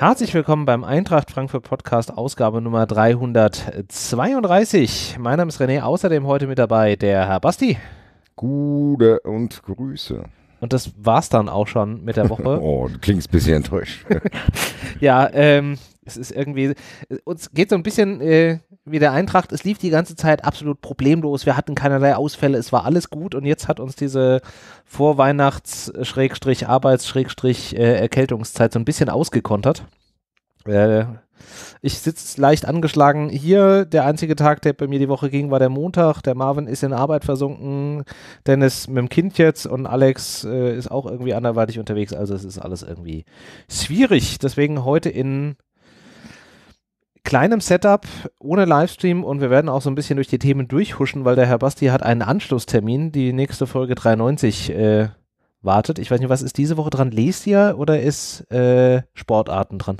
Herzlich willkommen beim Eintracht Frankfurt Podcast, Ausgabe Nummer 332. Mein Name ist René, außerdem heute mit dabei der Herr Basti. Gute und Grüße. Und das war's dann auch schon mit der Woche. oh, du klingst ein bisschen enttäuscht. ja, ähm, es ist irgendwie, uns geht so ein bisschen äh, wie der Eintracht, es lief die ganze Zeit absolut problemlos, wir hatten keinerlei Ausfälle, es war alles gut und jetzt hat uns diese Vorweihnachts-Arbeits-Erkältungszeit so ein bisschen ausgekontert. Äh, ich sitze leicht angeschlagen hier. Der einzige Tag, der bei mir die Woche ging, war der Montag. Der Marvin ist in Arbeit versunken. Dennis mit dem Kind jetzt und Alex äh, ist auch irgendwie anderweitig unterwegs. Also es ist alles irgendwie schwierig. Deswegen heute in kleinem Setup, ohne Livestream und wir werden auch so ein bisschen durch die Themen durchhuschen, weil der Herr Basti hat einen Anschlusstermin, die nächste Folge 93 äh, wartet. Ich weiß nicht, was ist diese Woche dran? Lest ihr oder ist äh, Sportarten dran?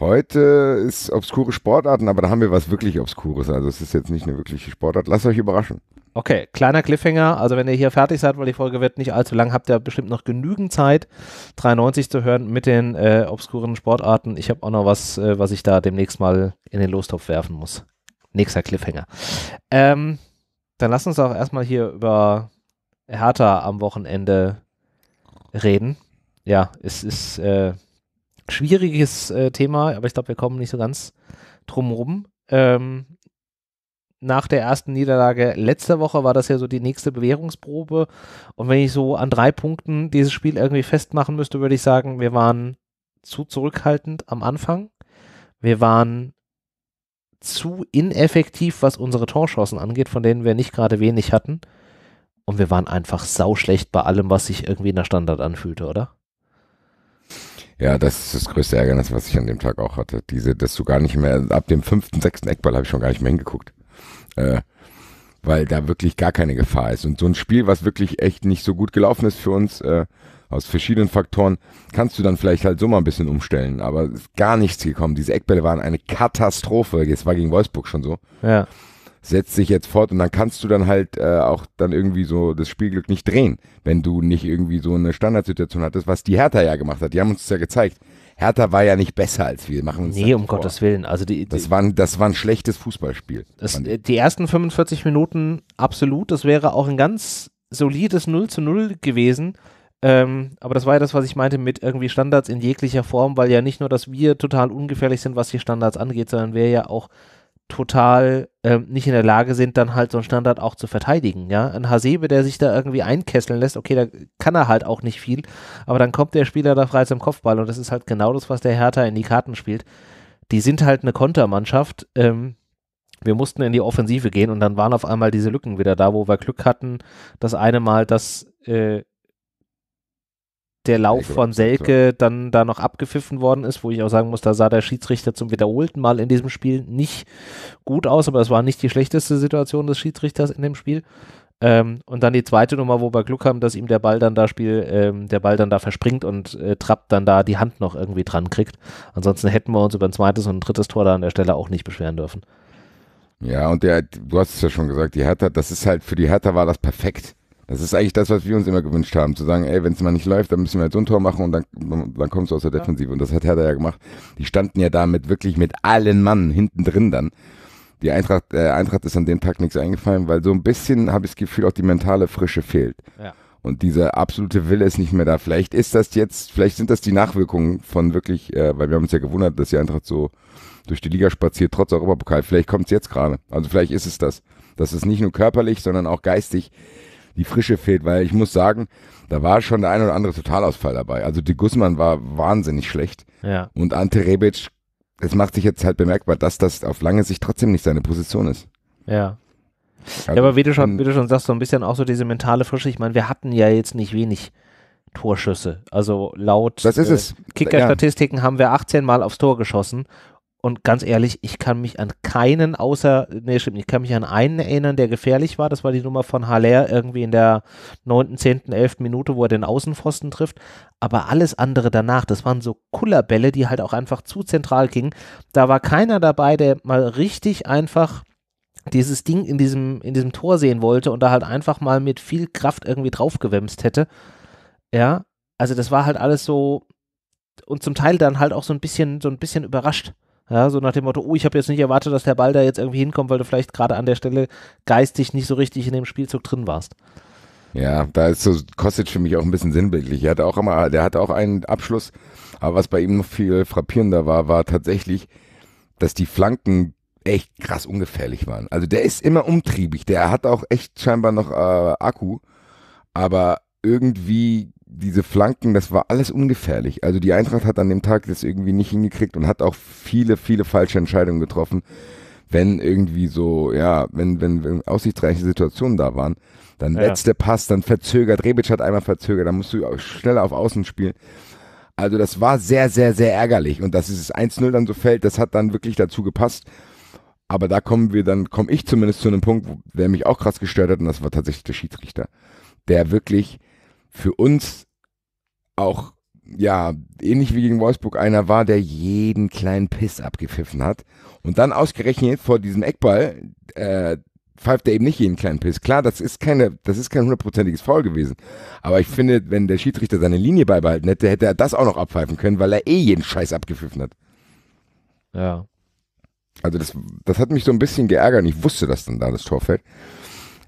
Heute ist obskure Sportarten, aber da haben wir was wirklich Obskures. Also es ist jetzt nicht eine wirkliche Sportart. Lasst euch überraschen. Okay, kleiner Cliffhanger. Also wenn ihr hier fertig seid, weil die Folge wird nicht allzu lang, habt ihr bestimmt noch genügend Zeit, 93 zu hören mit den äh, obskuren Sportarten. Ich habe auch noch was, äh, was ich da demnächst mal in den Lostopf werfen muss. Nächster Cliffhanger. Ähm, dann lasst uns auch erstmal hier über Hertha am Wochenende reden. Ja, es ist äh, schwieriges äh, Thema, aber ich glaube, wir kommen nicht so ganz drum rum. Ähm, nach der ersten Niederlage letzte Woche war das ja so die nächste Bewährungsprobe. Und wenn ich so an drei Punkten dieses Spiel irgendwie festmachen müsste, würde ich sagen, wir waren zu zurückhaltend am Anfang. Wir waren zu ineffektiv, was unsere Torchancen angeht, von denen wir nicht gerade wenig hatten. Und wir waren einfach sauschlecht bei allem, was sich irgendwie in der Standard anfühlte, oder? Ja, das ist das größte Ärgernis, was ich an dem Tag auch hatte. Diese, dass du gar nicht mehr, ab dem fünften, sechsten Eckball habe ich schon gar nicht mehr hingeguckt. Äh, weil da wirklich gar keine Gefahr ist. Und so ein Spiel, was wirklich echt nicht so gut gelaufen ist für uns, äh, aus verschiedenen Faktoren, kannst du dann vielleicht halt so mal ein bisschen umstellen. Aber ist gar nichts gekommen. Diese Eckbälle waren eine Katastrophe. Jetzt war gegen Wolfsburg schon so. Ja setzt sich jetzt fort und dann kannst du dann halt äh, auch dann irgendwie so das Spielglück nicht drehen, wenn du nicht irgendwie so eine Standardsituation hattest, was die Hertha ja gemacht hat. Die haben uns das ja gezeigt. Hertha war ja nicht besser als wir. Machen uns nee, um vor. Gottes Willen. Also die, die, das, war ein, das war ein schlechtes Fußballspiel. Das, die ersten 45 Minuten absolut. Das wäre auch ein ganz solides 0 zu 0 gewesen. Ähm, aber das war ja das, was ich meinte mit irgendwie Standards in jeglicher Form, weil ja nicht nur, dass wir total ungefährlich sind, was die Standards angeht, sondern wir ja auch total ähm, nicht in der Lage sind, dann halt so einen Standard auch zu verteidigen. Ja, ein Hasebe, der sich da irgendwie einkesseln lässt, okay, da kann er halt auch nicht viel, aber dann kommt der Spieler da frei zum Kopfball und das ist halt genau das, was der Hertha in die Karten spielt. Die sind halt eine Kontermannschaft. Ähm, wir mussten in die Offensive gehen und dann waren auf einmal diese Lücken wieder da, wo wir Glück hatten. Das eine Mal, dass äh, der Lauf von Selke dann da noch abgepfiffen worden ist, wo ich auch sagen muss, da sah der Schiedsrichter zum wiederholten Mal in diesem Spiel nicht gut aus, aber es war nicht die schlechteste Situation des Schiedsrichters in dem Spiel. Ähm, und dann die zweite Nummer, wo wir Glück haben, dass ihm der Ball dann da spiel, ähm, der Ball dann da verspringt und äh, Trapp dann da die Hand noch irgendwie dran kriegt. Ansonsten hätten wir uns über ein zweites und ein drittes Tor da an der Stelle auch nicht beschweren dürfen. Ja, und der, du hast es ja schon gesagt, die Hertha, das ist halt, für die Hertha war das perfekt. Das ist eigentlich das, was wir uns immer gewünscht haben, zu sagen, ey, wenn es mal nicht läuft, dann müssen wir halt so ein Tor machen und dann, dann kommst du aus der Defensive. Und das hat Hertha ja gemacht. Die standen ja da mit wirklich mit allen Mann hinten drin dann. Die Eintracht, äh, Eintracht ist an dem Tag nichts eingefallen, weil so ein bisschen habe ich das Gefühl, auch die mentale Frische fehlt. Ja. Und dieser absolute Wille ist nicht mehr da. Vielleicht ist das jetzt, vielleicht sind das die Nachwirkungen von wirklich, äh, weil wir haben uns ja gewundert, dass die Eintracht so durch die Liga spaziert, trotz Europapokal. Vielleicht kommt es jetzt gerade. Also vielleicht ist es das. Das ist nicht nur körperlich, sondern auch geistig die Frische fehlt, weil ich muss sagen, da war schon der ein oder andere Totalausfall dabei. Also die Guzman war wahnsinnig schlecht. Ja. Und Ante Rebic, es macht sich jetzt halt bemerkbar, dass das auf lange Sicht trotzdem nicht seine Position ist. Ja. Also, ja, aber wie du, schon, wie du schon sagst, so ein bisschen auch so diese mentale Frische. Ich meine, wir hatten ja jetzt nicht wenig Torschüsse. Also laut äh. Kicker-Statistiken ja. haben wir 18 Mal aufs Tor geschossen und ganz ehrlich, ich kann mich an keinen außer, nee, stimmt, ich kann mich an einen erinnern, der gefährlich war. Das war die Nummer von Haller irgendwie in der 9., 10., 11. Minute, wo er den Außenpfosten trifft. Aber alles andere danach, das waren so Kullerbälle, die halt auch einfach zu zentral gingen. Da war keiner dabei, der mal richtig einfach dieses Ding in diesem, in diesem Tor sehen wollte und da halt einfach mal mit viel Kraft irgendwie draufgewämst hätte. Ja, also das war halt alles so, und zum Teil dann halt auch so ein bisschen, so ein bisschen überrascht. Ja, so nach dem Motto, oh, ich habe jetzt nicht erwartet, dass der Ball da jetzt irgendwie hinkommt, weil du vielleicht gerade an der Stelle geistig nicht so richtig in dem Spielzug drin warst. Ja, da ist so Kostic für mich auch ein bisschen sinnbildlich. Er hatte auch immer, der hatte auch einen Abschluss, aber was bei ihm noch viel frappierender war, war tatsächlich, dass die Flanken echt krass ungefährlich waren. Also der ist immer umtriebig, der hat auch echt scheinbar noch äh, Akku, aber irgendwie diese Flanken, das war alles ungefährlich. Also die Eintracht hat an dem Tag das irgendwie nicht hingekriegt und hat auch viele, viele falsche Entscheidungen getroffen, wenn irgendwie so, ja, wenn, wenn, wenn aussichtsreiche Situationen da waren. Dann ja. letzte Pass, dann verzögert, Rebic hat einmal verzögert, dann musst du schneller auf Außen spielen. Also das war sehr, sehr, sehr ärgerlich. Und dass es 1-0 dann so fällt, das hat dann wirklich dazu gepasst. Aber da kommen wir dann, komme ich zumindest zu einem Punkt, der mich auch krass gestört hat, und das war tatsächlich der Schiedsrichter. Der wirklich für uns auch, ja, ähnlich wie gegen Wolfsburg einer war, der jeden kleinen Piss abgepfiffen hat. Und dann ausgerechnet vor diesem Eckball, äh, pfeift er eben nicht jeden kleinen Piss. Klar, das ist keine, das ist kein hundertprozentiges Foul gewesen. Aber ich finde, wenn der Schiedsrichter seine Linie beibehalten hätte, hätte er das auch noch abpfeifen können, weil er eh jeden Scheiß abgepfiffen hat. Ja. Also das, das hat mich so ein bisschen geärgert. Ich wusste, dass dann da das Tor fällt.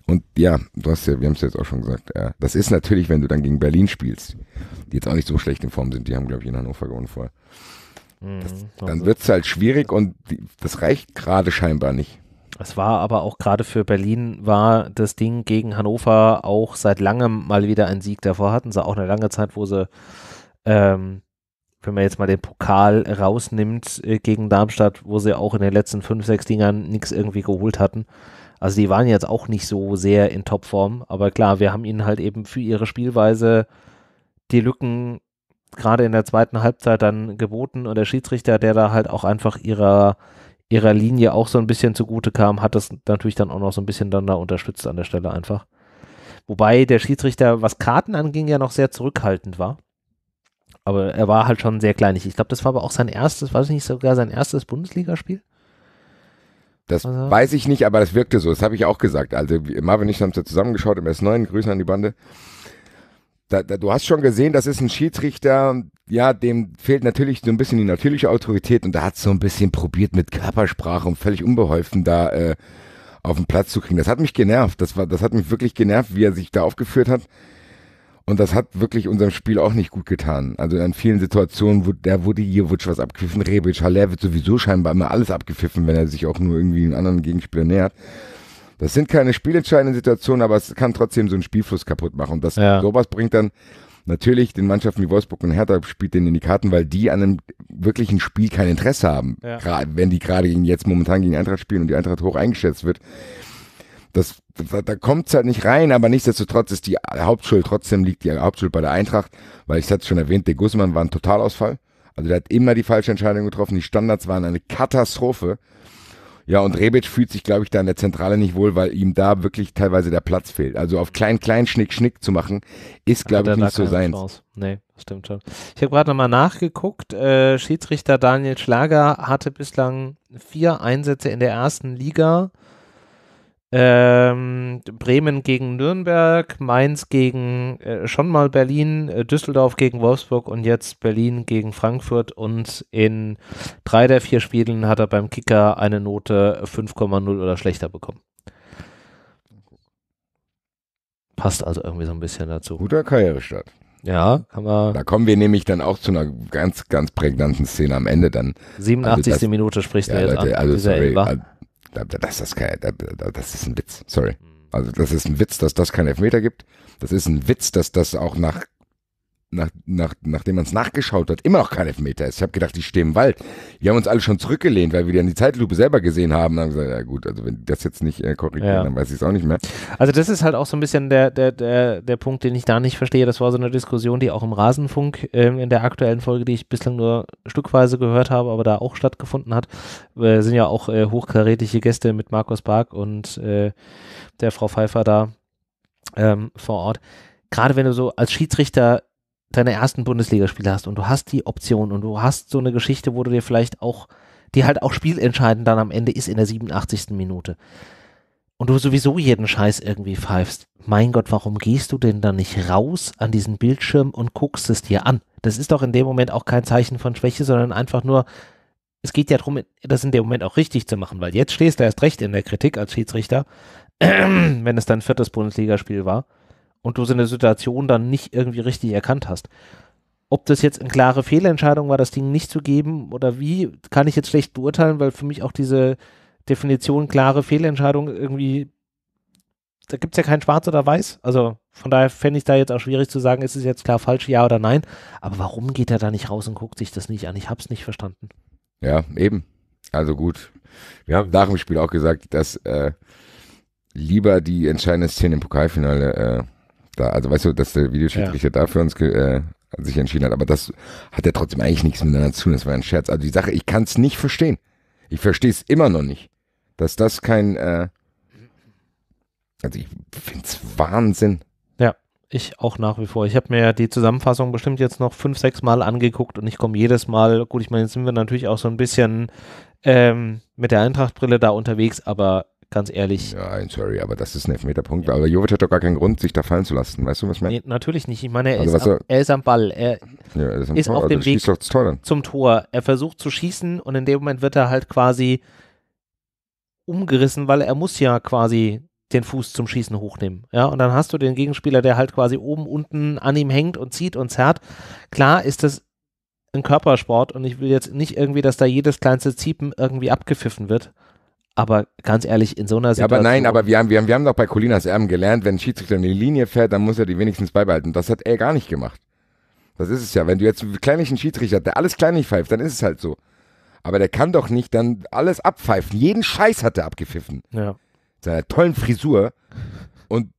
Und ja, du hast ja, wir haben es jetzt auch schon gesagt, ja, das ist natürlich, wenn du dann gegen Berlin spielst, die jetzt auch nicht so schlecht in Form sind, die haben, glaube ich, in Hannover gewonnen vorher. Mhm, das, dann wird es halt schwierig und die, das reicht gerade scheinbar nicht. Es war aber auch gerade für Berlin war das Ding gegen Hannover auch seit langem mal wieder ein Sieg. Davor hatten sie auch eine lange Zeit, wo sie, ähm, wenn man jetzt mal den Pokal rausnimmt äh, gegen Darmstadt, wo sie auch in den letzten fünf, sechs Dingern nichts irgendwie geholt hatten. Also die waren jetzt auch nicht so sehr in Topform, aber klar, wir haben ihnen halt eben für ihre Spielweise die Lücken gerade in der zweiten Halbzeit dann geboten und der Schiedsrichter, der da halt auch einfach ihrer ihrer Linie auch so ein bisschen zugute kam, hat das natürlich dann auch noch so ein bisschen dann da unterstützt an der Stelle einfach. Wobei der Schiedsrichter, was Karten anging, ja noch sehr zurückhaltend war. Aber er war halt schon sehr kleinig. Ich glaube, das war aber auch sein erstes, weiß ich nicht, sogar sein erstes Bundesligaspiel. Das also. weiß ich nicht, aber das wirkte so. Das habe ich auch gesagt. Also Marvin und ich haben es ja zusammengeschaut im S9. Grüße an die Bande. Da, da, du hast schon gesehen, das ist ein Schiedsrichter, ja, dem fehlt natürlich so ein bisschen die natürliche Autorität und da hat so ein bisschen probiert mit Körpersprache und völlig unbeholfen da äh, auf den Platz zu kriegen. Das hat mich genervt. Das war, das hat mich wirklich genervt, wie er sich da aufgeführt hat. Und das hat wirklich unserem Spiel auch nicht gut getan. Also in vielen Situationen, wo, der wurde hier wurde was abgepfiffen, Rebic, Haller wird sowieso scheinbar immer alles abgepfiffen, wenn er sich auch nur irgendwie einen anderen Gegenspieler nähert. Das sind keine spielentscheidenden Situationen, aber es kann trotzdem so einen Spielfluss kaputt machen. Und das ja. sowas bringt dann natürlich den Mannschaften wie Wolfsburg und Hertha spielt denen in die Karten, weil die an einem wirklichen Spiel kein Interesse haben. Ja. Gerade wenn die gerade gegen jetzt momentan gegen Eintracht spielen und die Eintracht hoch eingeschätzt wird das, da, da kommt es halt nicht rein, aber nichtsdestotrotz ist die Hauptschuld, trotzdem liegt die Hauptschuld bei der Eintracht, weil ich hatte schon erwähnt, der Guzman war ein Totalausfall. Also der hat immer die falsche Entscheidung getroffen, die Standards waren eine Katastrophe. Ja, und Rebic fühlt sich, glaube ich, da in der Zentrale nicht wohl, weil ihm da wirklich teilweise der Platz fehlt. Also auf klein, klein, schnick, schnick zu machen, ist, glaube ich, nicht so sein. Nee, stimmt schon. Ich habe gerade nochmal nachgeguckt. Äh, Schiedsrichter Daniel Schlager hatte bislang vier Einsätze in der ersten Liga ähm, Bremen gegen Nürnberg, Mainz gegen äh, schon mal Berlin, äh, Düsseldorf gegen Wolfsburg und jetzt Berlin gegen Frankfurt. Und in drei der vier Spielen hat er beim Kicker eine Note 5,0 oder schlechter bekommen. Passt also irgendwie so ein bisschen dazu. Guter Karrierestart. Ja, kann man. Da kommen wir nämlich dann auch zu einer ganz, ganz prägnanten Szene am Ende dann. 87. Also das, Minute sprichst du ja, jetzt Leute, an. Also sorry, das, ist kein, das ist ein Witz, sorry. Also das ist ein Witz, dass das kein Elfmeter gibt. Das ist ein Witz, dass das auch nach nach, nach, nachdem man es nachgeschaut hat, immer noch kein Elfmeter ist. Ich habe gedacht, die stehen im Wald. Wir haben uns alle schon zurückgelehnt, weil wir dann die Zeitlupe selber gesehen haben. Dann haben gesagt, ja gut, also wenn die das jetzt nicht äh, korrigieren, ja. dann weiß ich es auch nicht mehr. Also das ist halt auch so ein bisschen der, der, der, der Punkt, den ich da nicht verstehe. Das war so eine Diskussion, die auch im Rasenfunk äh, in der aktuellen Folge, die ich bislang nur stückweise gehört habe, aber da auch stattgefunden hat. Wir sind ja auch äh, hochkarätige Gäste mit Markus Bark und äh, der Frau Pfeiffer da ähm, vor Ort. Gerade wenn du so als Schiedsrichter deine ersten Bundesligaspiele hast und du hast die Option und du hast so eine Geschichte, wo du dir vielleicht auch, die halt auch spielentscheidend dann am Ende ist in der 87. Minute. Und du sowieso jeden Scheiß irgendwie pfeifst. Mein Gott, warum gehst du denn dann nicht raus an diesen Bildschirm und guckst es dir an? Das ist doch in dem Moment auch kein Zeichen von Schwäche, sondern einfach nur, es geht ja darum, das in dem Moment auch richtig zu machen, weil jetzt stehst du erst recht in der Kritik als Schiedsrichter, wenn es dein viertes Bundesligaspiel war und du so eine Situation dann nicht irgendwie richtig erkannt hast. Ob das jetzt eine klare Fehlentscheidung war, das Ding nicht zu geben oder wie, kann ich jetzt schlecht beurteilen, weil für mich auch diese Definition klare Fehlentscheidung irgendwie, da gibt es ja kein Schwarz oder Weiß. Also von daher fände ich da jetzt auch schwierig zu sagen, ist es jetzt klar falsch, ja oder nein. Aber warum geht er da nicht raus und guckt sich das nicht an? Ich habe es nicht verstanden. Ja, eben. Also gut. Wir haben nach dem Spiel auch gesagt, dass äh, lieber die entscheidende Szene im Pokalfinale äh, da, also weißt du, dass der Videoschiedsrichter ja. da für uns äh, sich entschieden hat, aber das hat ja trotzdem eigentlich nichts miteinander zu tun, das war ein Scherz. Also die Sache, ich kann es nicht verstehen. Ich verstehe es immer noch nicht, dass das kein, äh, also ich finde es Wahnsinn. Ja, ich auch nach wie vor. Ich habe mir die Zusammenfassung bestimmt jetzt noch fünf, sechs Mal angeguckt und ich komme jedes Mal, gut, ich meine, jetzt sind wir natürlich auch so ein bisschen ähm, mit der Eintrachtbrille da unterwegs, aber ganz ehrlich. Ja, sorry, aber das ist ein Elfmeterpunkt. Ja. Aber Jovic hat doch gar keinen Grund, sich da fallen zu lassen. Weißt du, was ich meine? Nee, natürlich nicht. Ich meine, er, also, ist, am, er ist am Ball. Er, ja, er ist, ist auf also dem Weg Tor zum Tor. Er versucht zu schießen und in dem Moment wird er halt quasi umgerissen, weil er muss ja quasi den Fuß zum Schießen hochnehmen. Ja, und dann hast du den Gegenspieler, der halt quasi oben, unten an ihm hängt und zieht und zerrt. Klar ist das ein Körpersport und ich will jetzt nicht irgendwie, dass da jedes kleinste Ziepen irgendwie abgepfiffen wird. Aber ganz ehrlich, in so einer Situation. Ja, aber nein, aber wir haben, wir haben, wir haben doch bei Colinas Erben gelernt, wenn ein Schiedsrichter eine Linie fährt, dann muss er die wenigstens beibehalten. Das hat er gar nicht gemacht. Das ist es ja. Wenn du jetzt einen kleinlichen Schiedsrichter der alles kleinlich pfeift, dann ist es halt so. Aber der kann doch nicht dann alles abpfeifen. Jeden Scheiß hat er abgepfiffen. Ja. Seiner tollen Frisur. Und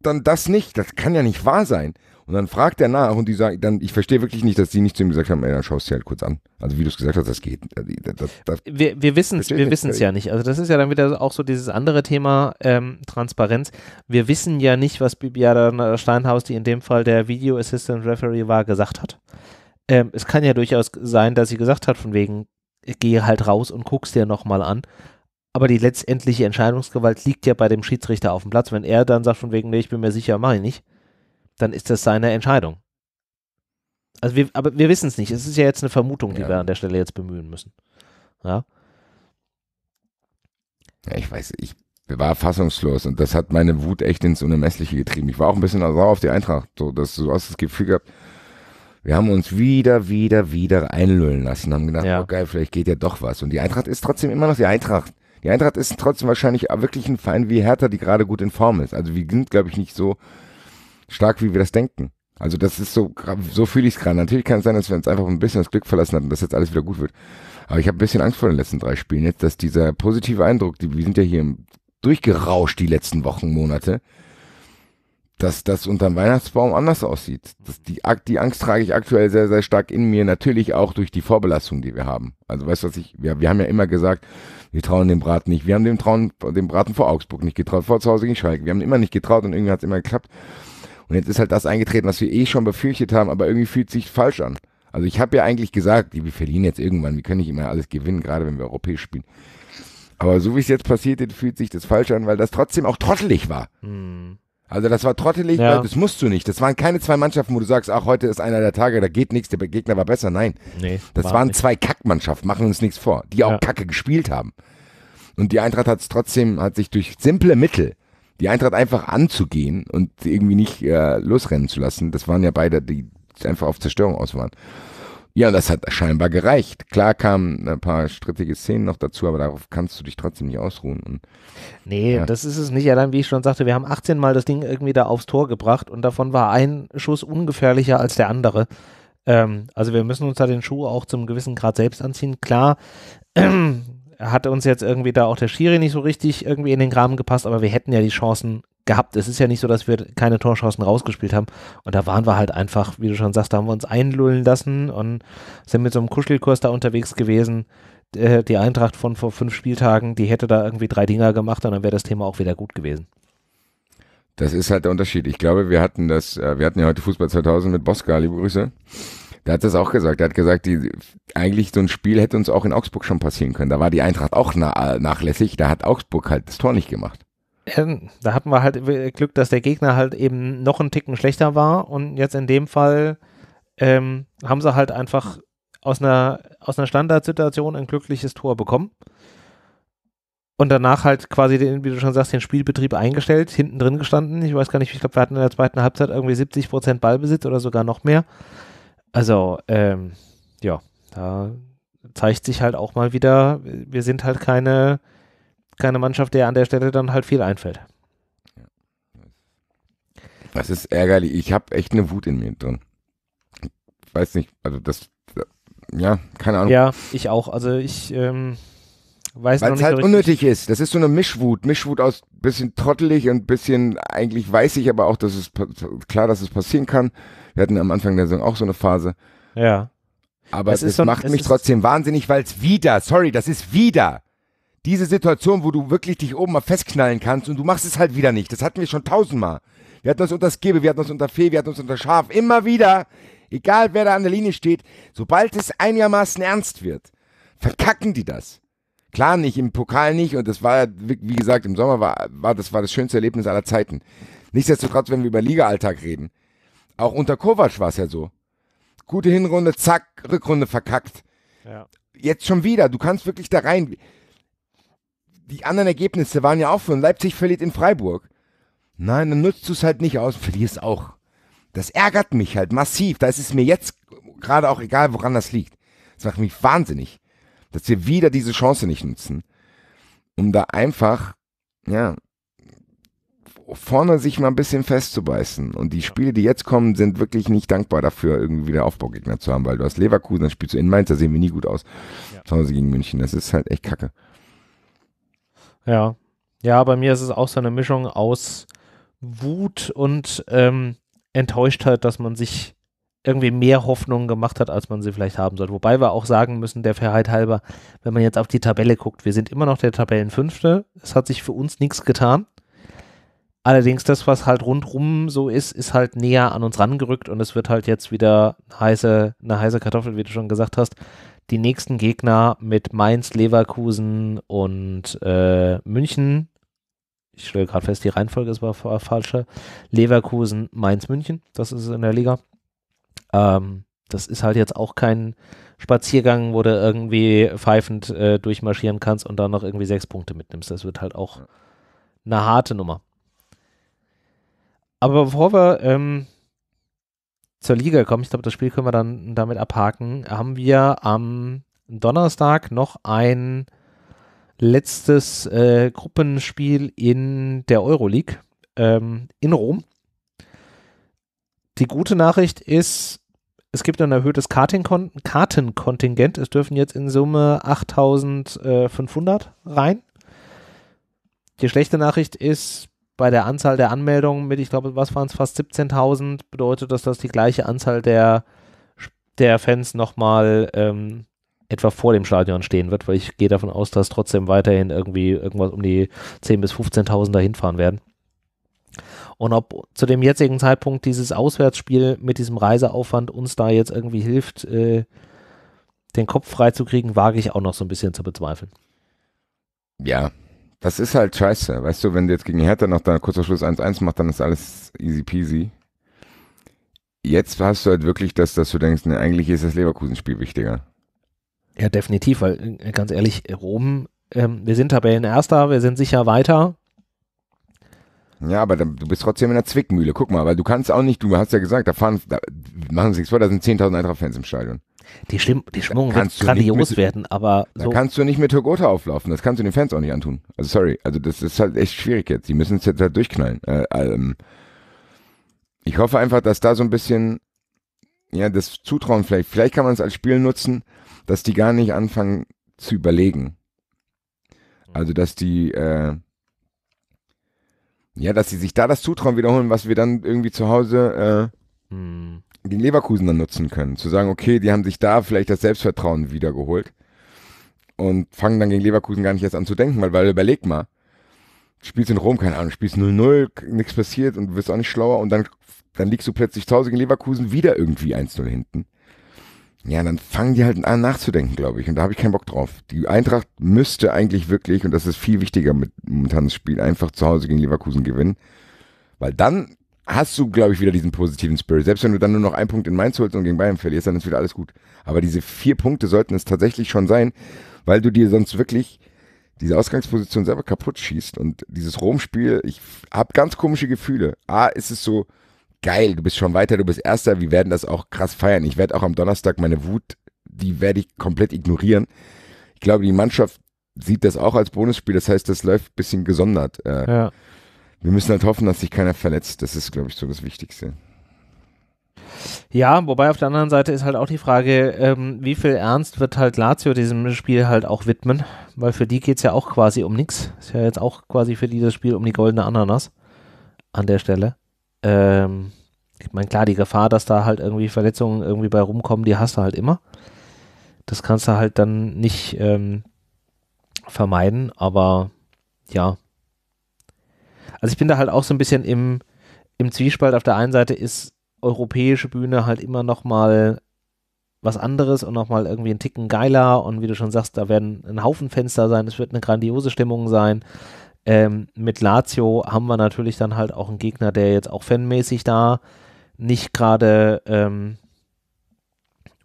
dann das nicht. Das kann ja nicht wahr sein. Und dann fragt er nach und die sagen, dann, ich verstehe wirklich nicht, dass die nicht zu ihm gesagt haben, ey, dann schaust dir halt kurz an. Also wie du es gesagt hast, das geht. Das, das, wir wir wissen es wir wissen's ja nicht. Also das ist ja dann wieder auch so dieses andere Thema ähm, Transparenz. Wir wissen ja nicht, was Bibiana Steinhaus, die in dem Fall der Video Assistant Referee war, gesagt hat. Ähm, es kann ja durchaus sein, dass sie gesagt hat, von wegen, geh halt raus und guck's dir nochmal an. Aber die letztendliche Entscheidungsgewalt liegt ja bei dem Schiedsrichter auf dem Platz. Wenn er dann sagt, von wegen, nee, ich bin mir sicher, mach ich nicht dann ist das seine Entscheidung. Also wir, aber wir wissen es nicht. Es ist ja jetzt eine Vermutung, die ja. wir an der Stelle jetzt bemühen müssen. Ja. Ja, ich weiß, ich war fassungslos und das hat meine Wut echt ins Unermessliche getrieben. Ich war auch ein bisschen sauer auf die Eintracht, so dass du hast das Gefühl gehabt, wir haben uns wieder, wieder, wieder einlullen lassen, haben gedacht, ja. oh geil, vielleicht geht ja doch was. Und die Eintracht ist trotzdem immer noch die Eintracht. Die Eintracht ist trotzdem wahrscheinlich wirklich ein Verein wie Hertha, die gerade gut in Form ist. Also wir sind, glaube ich, nicht so stark, wie wir das denken. Also das ist so, so fühle ich es gerade. Natürlich kann es sein, dass wir uns einfach ein bisschen das Glück verlassen haben dass jetzt alles wieder gut wird. Aber ich habe ein bisschen Angst vor den letzten drei Spielen jetzt, dass dieser positive Eindruck, die, wir sind ja hier durchgerauscht die letzten Wochen, Monate, dass das unterm Weihnachtsbaum anders aussieht. Das, die, die Angst trage ich aktuell sehr, sehr stark in mir, natürlich auch durch die Vorbelastung, die wir haben. Also weißt du was ich, wir, wir haben ja immer gesagt, wir trauen dem Braten nicht. Wir haben dem, trauen, dem Braten vor Augsburg nicht getraut, vor zu Hause gegen Schalke. Wir haben immer nicht getraut und irgendwie hat es immer geklappt. Und jetzt ist halt das eingetreten, was wir eh schon befürchtet haben, aber irgendwie fühlt sich falsch an. Also ich habe ja eigentlich gesagt, wir verlieren jetzt irgendwann, wir können nicht immer alles gewinnen, gerade wenn wir europäisch spielen. Aber so wie es jetzt passiert ist, fühlt sich das falsch an, weil das trotzdem auch trottelig war. Hm. Also das war trottelig, ja. weil das musst du nicht. Das waren keine zwei Mannschaften, wo du sagst, ach, heute ist einer der Tage, da geht nichts, der Gegner war besser. Nein. Nee, das waren nicht. zwei Kackmannschaften, machen uns nichts vor, die auch ja. Kacke gespielt haben. Und die Eintracht hat es trotzdem, hat sich durch simple Mittel die Eintracht einfach anzugehen und irgendwie nicht äh, losrennen zu lassen. Das waren ja beide, die einfach auf Zerstörung aus waren. Ja, das hat scheinbar gereicht. Klar kamen ein paar strittige Szenen noch dazu, aber darauf kannst du dich trotzdem nicht ausruhen. Und, nee, ja. das ist es nicht. Ja, dann, wie ich schon sagte, wir haben 18 Mal das Ding irgendwie da aufs Tor gebracht und davon war ein Schuss ungefährlicher als der andere. Ähm, also wir müssen uns da den Schuh auch zum gewissen Grad selbst anziehen. Klar, hat uns jetzt irgendwie da auch der Schiri nicht so richtig irgendwie in den Graben gepasst, aber wir hätten ja die Chancen gehabt. Es ist ja nicht so, dass wir keine Torchancen rausgespielt haben. Und da waren wir halt einfach, wie du schon sagst, da haben wir uns einlullen lassen und sind mit so einem Kuschelkurs da unterwegs gewesen. Äh, die Eintracht von vor fünf Spieltagen, die hätte da irgendwie drei Dinger gemacht und dann wäre das Thema auch wieder gut gewesen. Das ist halt der Unterschied. Ich glaube, wir hatten das, äh, wir hatten ja heute Fußball 2000 mit Bosca, liebe Grüße. Der hat das auch gesagt. Er hat gesagt, die, eigentlich so ein Spiel hätte uns auch in Augsburg schon passieren können. Da war die Eintracht auch na, nachlässig. Da hat Augsburg halt das Tor nicht gemacht. Ähm, da hatten wir halt Glück, dass der Gegner halt eben noch einen Ticken schlechter war und jetzt in dem Fall ähm, haben sie halt einfach aus einer, aus einer Standardsituation ein glückliches Tor bekommen. Und danach halt quasi, den, wie du schon sagst, den Spielbetrieb eingestellt, hinten drin gestanden. Ich weiß gar nicht, ich glaube, wir hatten in der zweiten Halbzeit irgendwie 70 Prozent Ballbesitz oder sogar noch mehr. Also, ähm, ja, da zeigt sich halt auch mal wieder, wir sind halt keine, keine Mannschaft, der an der Stelle dann halt viel einfällt. Das ist ärgerlich. Ich habe echt eine Wut in mir drin. Ich weiß nicht, also das, ja, keine Ahnung. Ja, ich auch. Also ich ähm, Weil noch es halt so unnötig ist. Das ist so eine Mischwut. Mischwut aus bisschen trottelig und bisschen, eigentlich weiß ich aber auch, dass es klar, dass es passieren kann. Wir hatten am Anfang der Saison auch so eine Phase. Ja. Aber Es es, so- macht es mich trotzdem wahnsinnig, weil es wieder, sorry, das ist wieder diese Situation, wo du wirklich dich oben mal festknallen kannst und du machst es halt wieder nicht. Das hatten wir schon tausendmal. Wir hatten uns unter Skibbe, wir hatten uns unter Fee, wir hatten uns unter Schaf. Immer wieder, egal wer da an der Linie steht, sobald es einigermaßen ernst wird, verkacken die das. Klar nicht, im Pokal nicht und das war, ja, wie wie gesagt, im Sommer war, war, das war das schönste Erlebnis aller Zeiten. Nichtsdestotrotz, wenn wir über Liga-Alltag reden, auch unter Kovac war es ja so. Gute Hinrunde, zack, Rückrunde verkackt. Ja. Jetzt schon wieder, du kannst wirklich da rein. Die anderen Ergebnisse waren ja auch von Leipzig verliert in Freiburg. Nein, dann nutzt du es halt nicht aus, verlierst auch. Das ärgert mich halt massiv. Da ist es mir jetzt gerade auch egal, woran das liegt. Das macht mich wahnsinnig, dass wir wieder diese Chance nicht nutzen, um da einfach, ja, vorne sich mal ein bisschen festzubeißen. Und die Spiele, die jetzt kommen, sind wirklich nicht dankbar dafür, irgendwie wieder Aufbaugegner zu haben, weil du hast Leverkusen, dann spielst du in Mainz, da sehen wir nie gut aus. Ja. Zu Hause gegen München, das ist halt echt kacke. Ja. Ja, bei mir ist es auch so eine Mischung aus Wut und ähm, Enttäuschtheit, dass man sich irgendwie mehr Hoffnungen gemacht hat, als man sie vielleicht haben sollte. Wobei wir auch sagen müssen, der Fairheit halber, wenn man jetzt auf die Tabelle guckt, wir sind immer noch der Tabellenfünfte. Es hat sich für uns nichts getan. Allerdings das, was halt rundrum so ist, ist halt näher an uns rangerückt und es wird halt jetzt wieder eine heiße, eine heiße Kartoffel, wie du schon gesagt hast. Die nächsten Gegner mit Mainz, Leverkusen und äh, München. Ich stelle gerade fest, die Reihenfolge ist war fa- falsche. Leverkusen, Mainz, München. Das ist es in der Liga. Ähm, das ist halt jetzt auch kein Spaziergang, wo du irgendwie pfeifend äh, durchmarschieren kannst und dann noch irgendwie sechs Punkte mitnimmst. Das wird halt auch eine harte Nummer. Aber bevor wir ähm, zur Liga kommen, ich glaube, das Spiel können wir dann damit abhaken, haben wir am Donnerstag noch ein letztes äh, Gruppenspiel in der Euroleague ähm, in Rom. Die gute Nachricht ist, es gibt ein erhöhtes Kartenkon Kartenkontingent. Es dürfen jetzt in Summe 8500 rein. Die schlechte Nachricht ist, bei der Anzahl der Anmeldungen mit, ich glaube, was waren es, fast 17.000, bedeutet das, dass die gleiche Anzahl der, der Fans nochmal ähm, etwa vor dem Stadion stehen wird, weil ich gehe davon aus, dass trotzdem weiterhin irgendwie irgendwas um die 10.000 bis 15.000 dahin fahren werden. Und ob zu dem jetzigen Zeitpunkt dieses Auswärtsspiel mit diesem Reiseaufwand uns da jetzt irgendwie hilft, äh, den Kopf freizukriegen, wage ich auch noch so ein bisschen zu bezweifeln. Ja, das ist halt scheiße. Weißt du, wenn du jetzt gegen Hertha noch dann kurz vor Schluss 1-1 macht, dann ist alles easy peasy. Jetzt hast du halt wirklich das, dass du denkst, ne, eigentlich ist das Leverkusen-Spiel wichtiger. Ja, definitiv, weil äh, ganz ehrlich, Rom, ähm, wir sind Tabellenerster, wir sind sicher weiter. Ja, aber dann, du bist trotzdem in der Zwickmühle. Guck mal, weil du kannst auch nicht, du hast ja gesagt, da fahren, da, machen Sie nichts vor, da sind 10.000 Eintracht-Fans im Stadion. Die, Schlimm, die Stimmung wird nicht grandios mit- werden, aber Da so, kannst du nicht mit Toyota auflaufen. Das kannst du den Fans auch nicht antun. Also sorry, also das ist halt echt schwierig jetzt. Die müssen es jetzt halt durchknallen. Äh, ähm, ich hoffe einfach, dass da so ein bisschen, ja, das Zutrauen vielleicht, vielleicht kann man es als Spiel nutzen, dass die gar nicht anfangen zu überlegen. Also dass die, äh, ja, dass sie sich da das Zutrauen wiederholen, was wir dann irgendwie zu Hause äh, hm, gegen Leverkusen dann nutzen können. Zu sagen, okay, die haben sich da vielleicht das Selbstvertrauen wiedergeholt und fangen dann gegen Leverkusen gar nicht erst an zu denken, weil, weil überleg mal, du spielst in Rom, keine Ahnung, spielst 0-0, k- nichts passiert und du wirst auch nicht schlauer und dann, dann liegst du plötzlich zu Hause gegen Leverkusen wieder irgendwie 1-0 hinten. Ja, dann fangen die halt an nachzudenken, glaube ich. Und da habe ich keinen Bock drauf. Die Eintracht müsste eigentlich wirklich, und das ist viel wichtiger mit momentan das Spiel, einfach zu Hause gegen Leverkusen gewinnen. Weil dann hast du, glaube ich, wieder diesen positiven Spirit. Selbst wenn du dann nur noch einen Punkt in Mainz holst und gegen Bayern verlierst, dann ist wieder alles gut. Aber diese vier Punkte sollten es tatsächlich schon sein, weil du dir sonst wirklich diese Ausgangsposition selber kaputt schießt und dieses Rom-Spiel, ich habe ganz komische Gefühle. A, ist es so geil, du bist schon weiter, du bist Erster, wir werden das auch krass feiern. Ich werde auch am Donnerstag meine Wut, die werde ich komplett ignorieren. Ich glaube, die Mannschaft sieht das auch als Bonusspiel, das heißt, das läuft ein bisschen gesondert. Äh, Ja. Wir müssen halt hoffen, dass sich keiner verletzt. Das ist, glaube ich, so das Wichtigste. Ja, wobei auf der anderen Seite ist halt auch die Frage, ähm, wie viel Ernst wird halt Lazio diesem Spiel halt auch widmen, weil für die geht es ja auch quasi um nichts. Ist ja jetzt auch quasi für die das Spiel um die goldene Ananas an der Stelle. Ähm, ich meine, klar, die Gefahr, dass da halt irgendwie Verletzungen irgendwie bei rumkommen, die hast du halt immer. Das kannst du halt dann nicht ähm, vermeiden, aber ja. Also ich bin da halt auch so ein bisschen im, im Zwiespalt. Auf der einen Seite ist europäische Bühne halt immer noch mal was anderes und noch mal irgendwie einen Ticken geiler und wie du schon sagst, da werden ein Haufen Fenster sein, es wird eine grandiose Stimmung sein. Ähm, mit Lazio haben wir natürlich dann halt auch einen Gegner, der jetzt auch fanmäßig da nicht gerade ähm,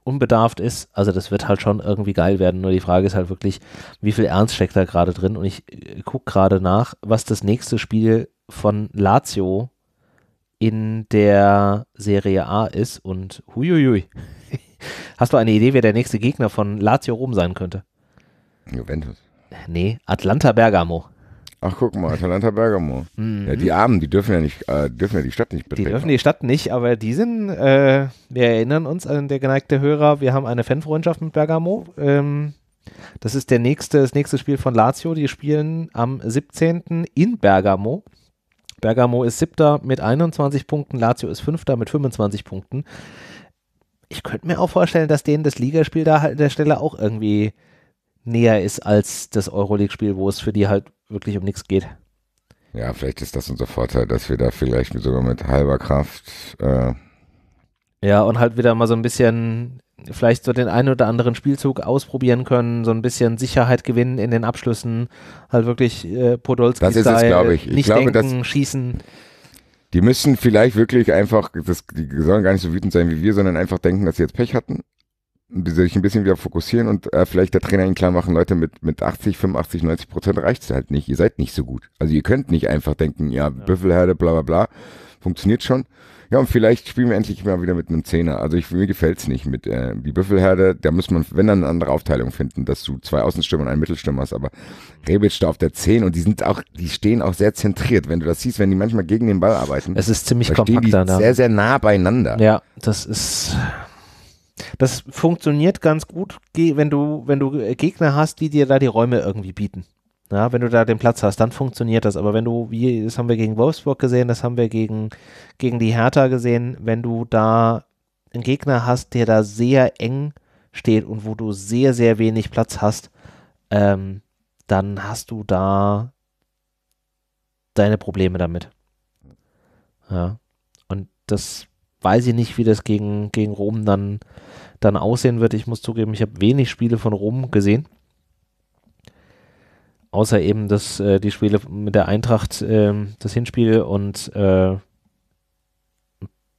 unbedarft ist. Also das wird halt schon irgendwie geil werden. Nur die Frage ist halt wirklich, wie viel Ernst steckt da gerade drin? Und ich äh, gucke gerade nach, was das nächste Spiel von Lazio in der Serie A ist und huiuiui. Hast du eine Idee, wer der nächste Gegner von Lazio Rom sein könnte? Juventus. Nee, Atlanta Bergamo. Ach, guck mal, Atalanta Bergamo. Mhm. Ja, die Armen, die dürfen ja nicht, äh, dürfen ja die Stadt nicht Die betreten. dürfen die Stadt nicht, aber die sind, äh, wir erinnern uns an der geneigte Hörer, wir haben eine Fanfreundschaft mit Bergamo. Ähm, das ist der nächste, das nächste Spiel von Lazio. Die spielen am 17. in Bergamo. Bergamo ist siebter mit 21 Punkten, Lazio ist fünfter mit 25 Punkten. Ich könnte mir auch vorstellen, dass denen das Ligaspiel da halt an der Stelle auch irgendwie näher ist als das Euroleague-Spiel, wo es für die halt wirklich um nichts geht. Ja, vielleicht ist das unser Vorteil, dass wir da vielleicht sogar mit halber Kraft, äh, Ja, und halt wieder mal so ein bisschen, vielleicht so den einen oder anderen Spielzug ausprobieren können, so ein bisschen Sicherheit gewinnen in den Abschlüssen, halt wirklich äh, Podolski Das ist es, glaube ich. Ich nicht glaube, denken, schießen. die müssen vielleicht wirklich einfach, das, die sollen gar nicht so wütend sein wie wir, sondern einfach denken, dass sie jetzt Pech hatten. Sich ein bisschen wieder fokussieren und äh, vielleicht der Trainer ihnen klar machen, Leute, mit, mit 80, 85, 90 Prozent reicht es halt nicht. Ihr seid nicht so gut. Also ihr könnt nicht einfach denken, ja, Büffelherde, bla bla bla, funktioniert schon. Ja, und vielleicht spielen wir endlich mal wieder mit einem Zehner. Also ich, mir gefällt's nicht mit äh, die Büffelherde, da muss man, wenn dann eine andere Aufteilung finden, dass du zwei Außenstürmer und einen Mittelstürmer hast, aber Rebic da auf der 10 und die sind auch, die stehen auch sehr zentriert. Wenn du das siehst, wenn die manchmal gegen den Ball arbeiten, Es ist ziemlich da stehen die kompakter da. sehr, sehr nah beieinander. Ja, das ist. Das funktioniert ganz gut, wenn du, wenn du äh, Gegner hast, die dir da die Räume irgendwie bieten. Ja, wenn du da den Platz hast, dann funktioniert das. Aber wenn du, wie, das haben wir gegen Wolfsburg gesehen, das haben wir gegen, gegen die Hertha gesehen, wenn du da einen Gegner hast, der da sehr eng steht und wo du sehr, sehr wenig Platz hast, ähm, dann hast du da deine Probleme damit. Ja. Und das weiß ich nicht, wie das gegen, gegen Rom dann, dann aussehen wird. Ich muss zugeben, ich habe wenig Spiele von Rom gesehen. Außer eben das, äh, die Spiele mit der Eintracht, ähm, das Hinspiel und äh, ein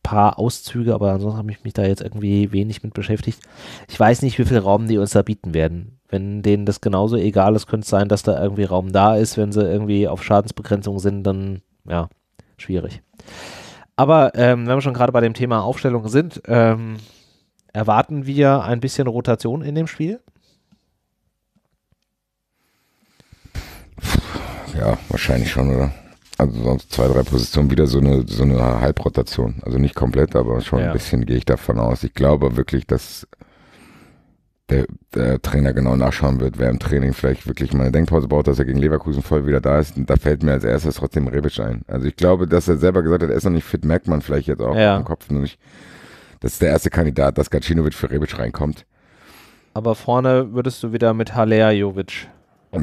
paar Auszüge, aber ansonsten habe ich mich da jetzt irgendwie wenig mit beschäftigt. Ich weiß nicht, wie viel Raum die uns da bieten werden. Wenn denen das genauso egal ist, könnte es sein, dass da irgendwie Raum da ist. Wenn sie irgendwie auf Schadensbegrenzung sind, dann ja, schwierig. Aber ähm, wenn wir schon gerade bei dem Thema Aufstellung sind, ähm, erwarten wir ein bisschen Rotation in dem Spiel? Ja, wahrscheinlich schon, oder? Also sonst zwei, drei Positionen wieder so eine, so eine Halbrotation. Also nicht komplett, aber schon Ja. ein bisschen gehe ich davon aus. Ich glaube wirklich, dass der, der Trainer genau nachschauen wird, wer im Training vielleicht wirklich mal eine Denkpause braucht, dass er gegen Leverkusen voll wieder da ist. Und da fällt mir als erstes trotzdem Rebic ein. Also ich glaube, dass er selber gesagt hat, er ist noch nicht fit, merkt man vielleicht jetzt auch Ja. im Kopf nur nicht. Das ist der erste Kandidat, dass Gacinovic für Rebic reinkommt. Aber vorne würdest du wieder mit Halea Jovic.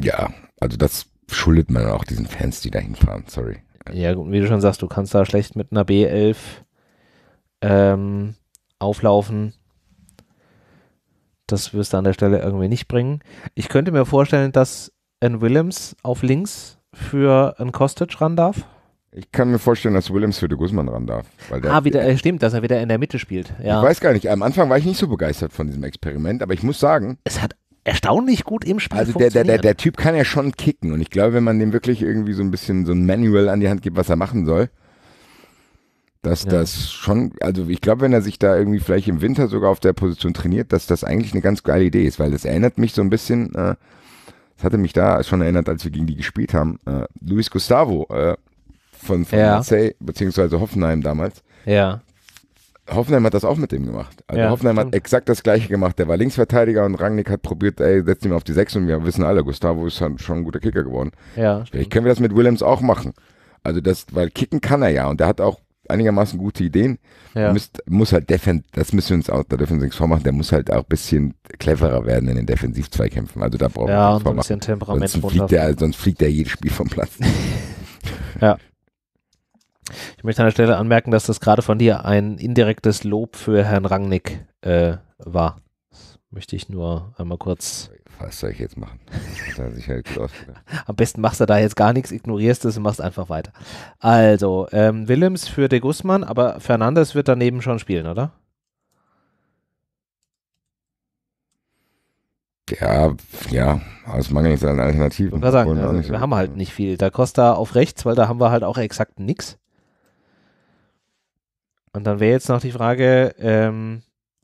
Ja, also das schuldet man auch diesen Fans, die da hinfahren. Sorry. Ja, gut, wie du schon sagst, du kannst da schlecht mit einer B11 ähm, auflaufen. Das wirst du an der Stelle irgendwie nicht bringen. Ich könnte mir vorstellen, dass ein Willems auf links für ein Kostic ran darf. Ich kann mir vorstellen, dass Williams für de Guzman ran darf. Ah, wieder, äh, stimmt, dass er wieder in der Mitte spielt. Ja. Ich weiß gar nicht, am Anfang war ich nicht so begeistert von diesem Experiment, aber ich muss sagen, es hat erstaunlich gut im Spiel also der, der, der, der Typ kann ja schon kicken und ich glaube, wenn man dem wirklich irgendwie so ein bisschen so ein Manual an die Hand gibt, was er machen soll, dass Ja. das schon, also ich glaube, wenn er sich da irgendwie vielleicht im Winter sogar auf der Position trainiert, dass das eigentlich eine ganz geile Idee ist, weil das erinnert mich so ein bisschen, äh, das hatte mich da schon erinnert, als wir gegen die gespielt haben, äh, Luis Gustavo äh, von, von Ja. Marseille, beziehungsweise Hoffenheim damals. ja. Hoffenheim hat das auch mit dem gemacht. Also Ja, Hoffenheim stimmt. hat exakt das gleiche gemacht. Der war Linksverteidiger und Rangnick hat probiert, ey, setzt ihn auf die Sechs und wir wissen alle, Gustavo ist halt schon ein guter Kicker geworden. Ja, Vielleicht können wir das mit Willems auch machen. Also das, weil kicken kann er ja und der hat auch einigermaßen gute Ideen. ja. Müsst, muss halt defen, das müssen wir uns auch, da dürfen wir uns vormachen, der muss halt auch ein bisschen cleverer werden in den Defensivzweikämpfen. Also da brauchen wir ja, uns so ein bisschen Temperament Sonst fliegt, der, sonst fliegt der jedes Spiel vom Platz. Ich möchte an der Stelle anmerken, dass das gerade von dir ein indirektes Lob für Herrn Rangnick äh, war. Das möchte ich nur einmal kurz. Was soll ich jetzt machen? Halt. Am besten machst du da jetzt gar nichts, ignorierst es und machst einfach weiter. Also, ähm, Willems für De Guzman, aber Fernandes wird daneben schon spielen, oder? Ja, ja, aus mangels an Alternativen. Ich sagen, wir also, so wir haben halt nicht viel. Da Costa auf rechts, weil da haben wir halt auch exakt nix. Und dann wäre jetzt noch die Frage, ähm,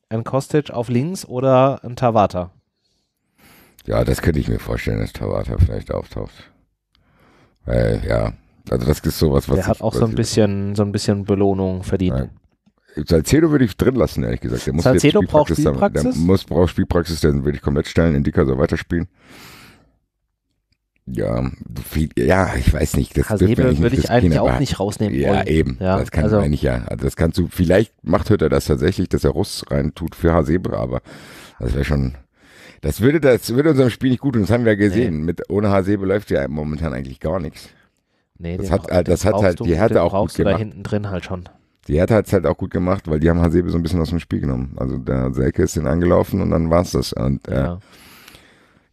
ein Kostic auf links oder ein Tawata? Ja, das könnte ich mir vorstellen, dass Tabata vielleicht auftaucht. Weil, ja, also das ist sowas, was Der hat ich- auch so ein bisschen, so ein bisschen Belohnung verdient. Ja. Salcedo würde ich drin lassen, ehrlich gesagt. Der muss Salcedo jetzt braucht Spielpraxis haben. Spielpraxis? Der muss, braucht Spielpraxis, den würde ich komplett stellen. Indika soll weiterspielen. Ja, viel, ja, ich weiß nicht. Das Hasebe nicht würde ich eigentlich auch nicht rausnehmen Ja, wollen. eben. Ja, das kann also, eigentlich ja. Also das kannst du, vielleicht macht Hütter das tatsächlich, dass er Russ reintut für Hasebe, aber das wäre schon, das würde, das würde unserem Spiel nicht gut tun. Das haben wir ja gesehen. Mit, ohne Hasebe läuft ja momentan eigentlich gar nichts. Nee, Das hat- bra- das den hat halt du- die Härte auch gut du da gemacht. hinten drin halt schon. Die Hertha hat es halt auch gut gemacht, weil die haben Hasebe so ein bisschen aus dem Spiel genommen. Also der Selke ist den angelaufen und dann war's das. Und äh, ja.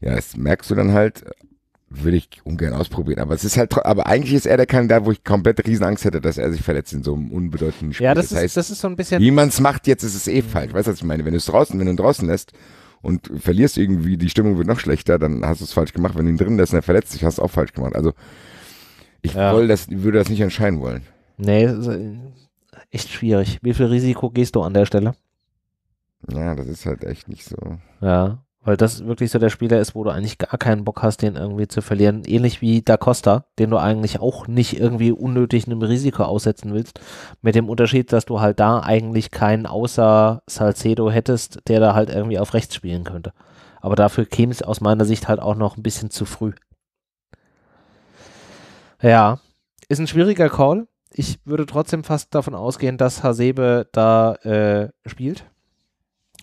Ja. das merkst du dann halt, würde ich ungern ausprobieren. Aber es ist halt, aber eigentlich ist er der Kandidat, wo ich komplett Riesenangst hätte, dass er sich verletzt in so einem unbedeutenden Spiel. ja, das, ist, heißt, das ist so ein bisschen. wie man es macht jetzt, ist es eh falsch. Weißt du, was ich meine? Wenn du es draußen, wenn du ihn draußen lässt und verlierst irgendwie, die Stimmung wird noch schlechter, dann hast du es falsch gemacht. Wenn du ihn drin lässt und er verletzt sich, hast du es auch falsch gemacht. Also ich Ja. das, würde das nicht entscheiden wollen. Nee, äh, echt schwierig. Wie viel Risiko gehst du an der Stelle? Ja, das ist halt echt nicht so. Ja, weil das wirklich so der Spieler ist, wo du eigentlich gar keinen Bock hast, den irgendwie zu verlieren. Ähnlich wie Da Costa, den du eigentlich auch nicht irgendwie unnötig einem Risiko aussetzen willst. Mit dem Unterschied, dass du halt da eigentlich keinen außer Salcedo hättest, der da halt irgendwie auf rechts spielen könnte. Aber dafür käme es aus meiner Sicht halt auch noch ein bisschen zu früh. Ja, ist ein schwieriger Call. Ich würde trotzdem fast davon ausgehen, dass Hasebe da äh, spielt.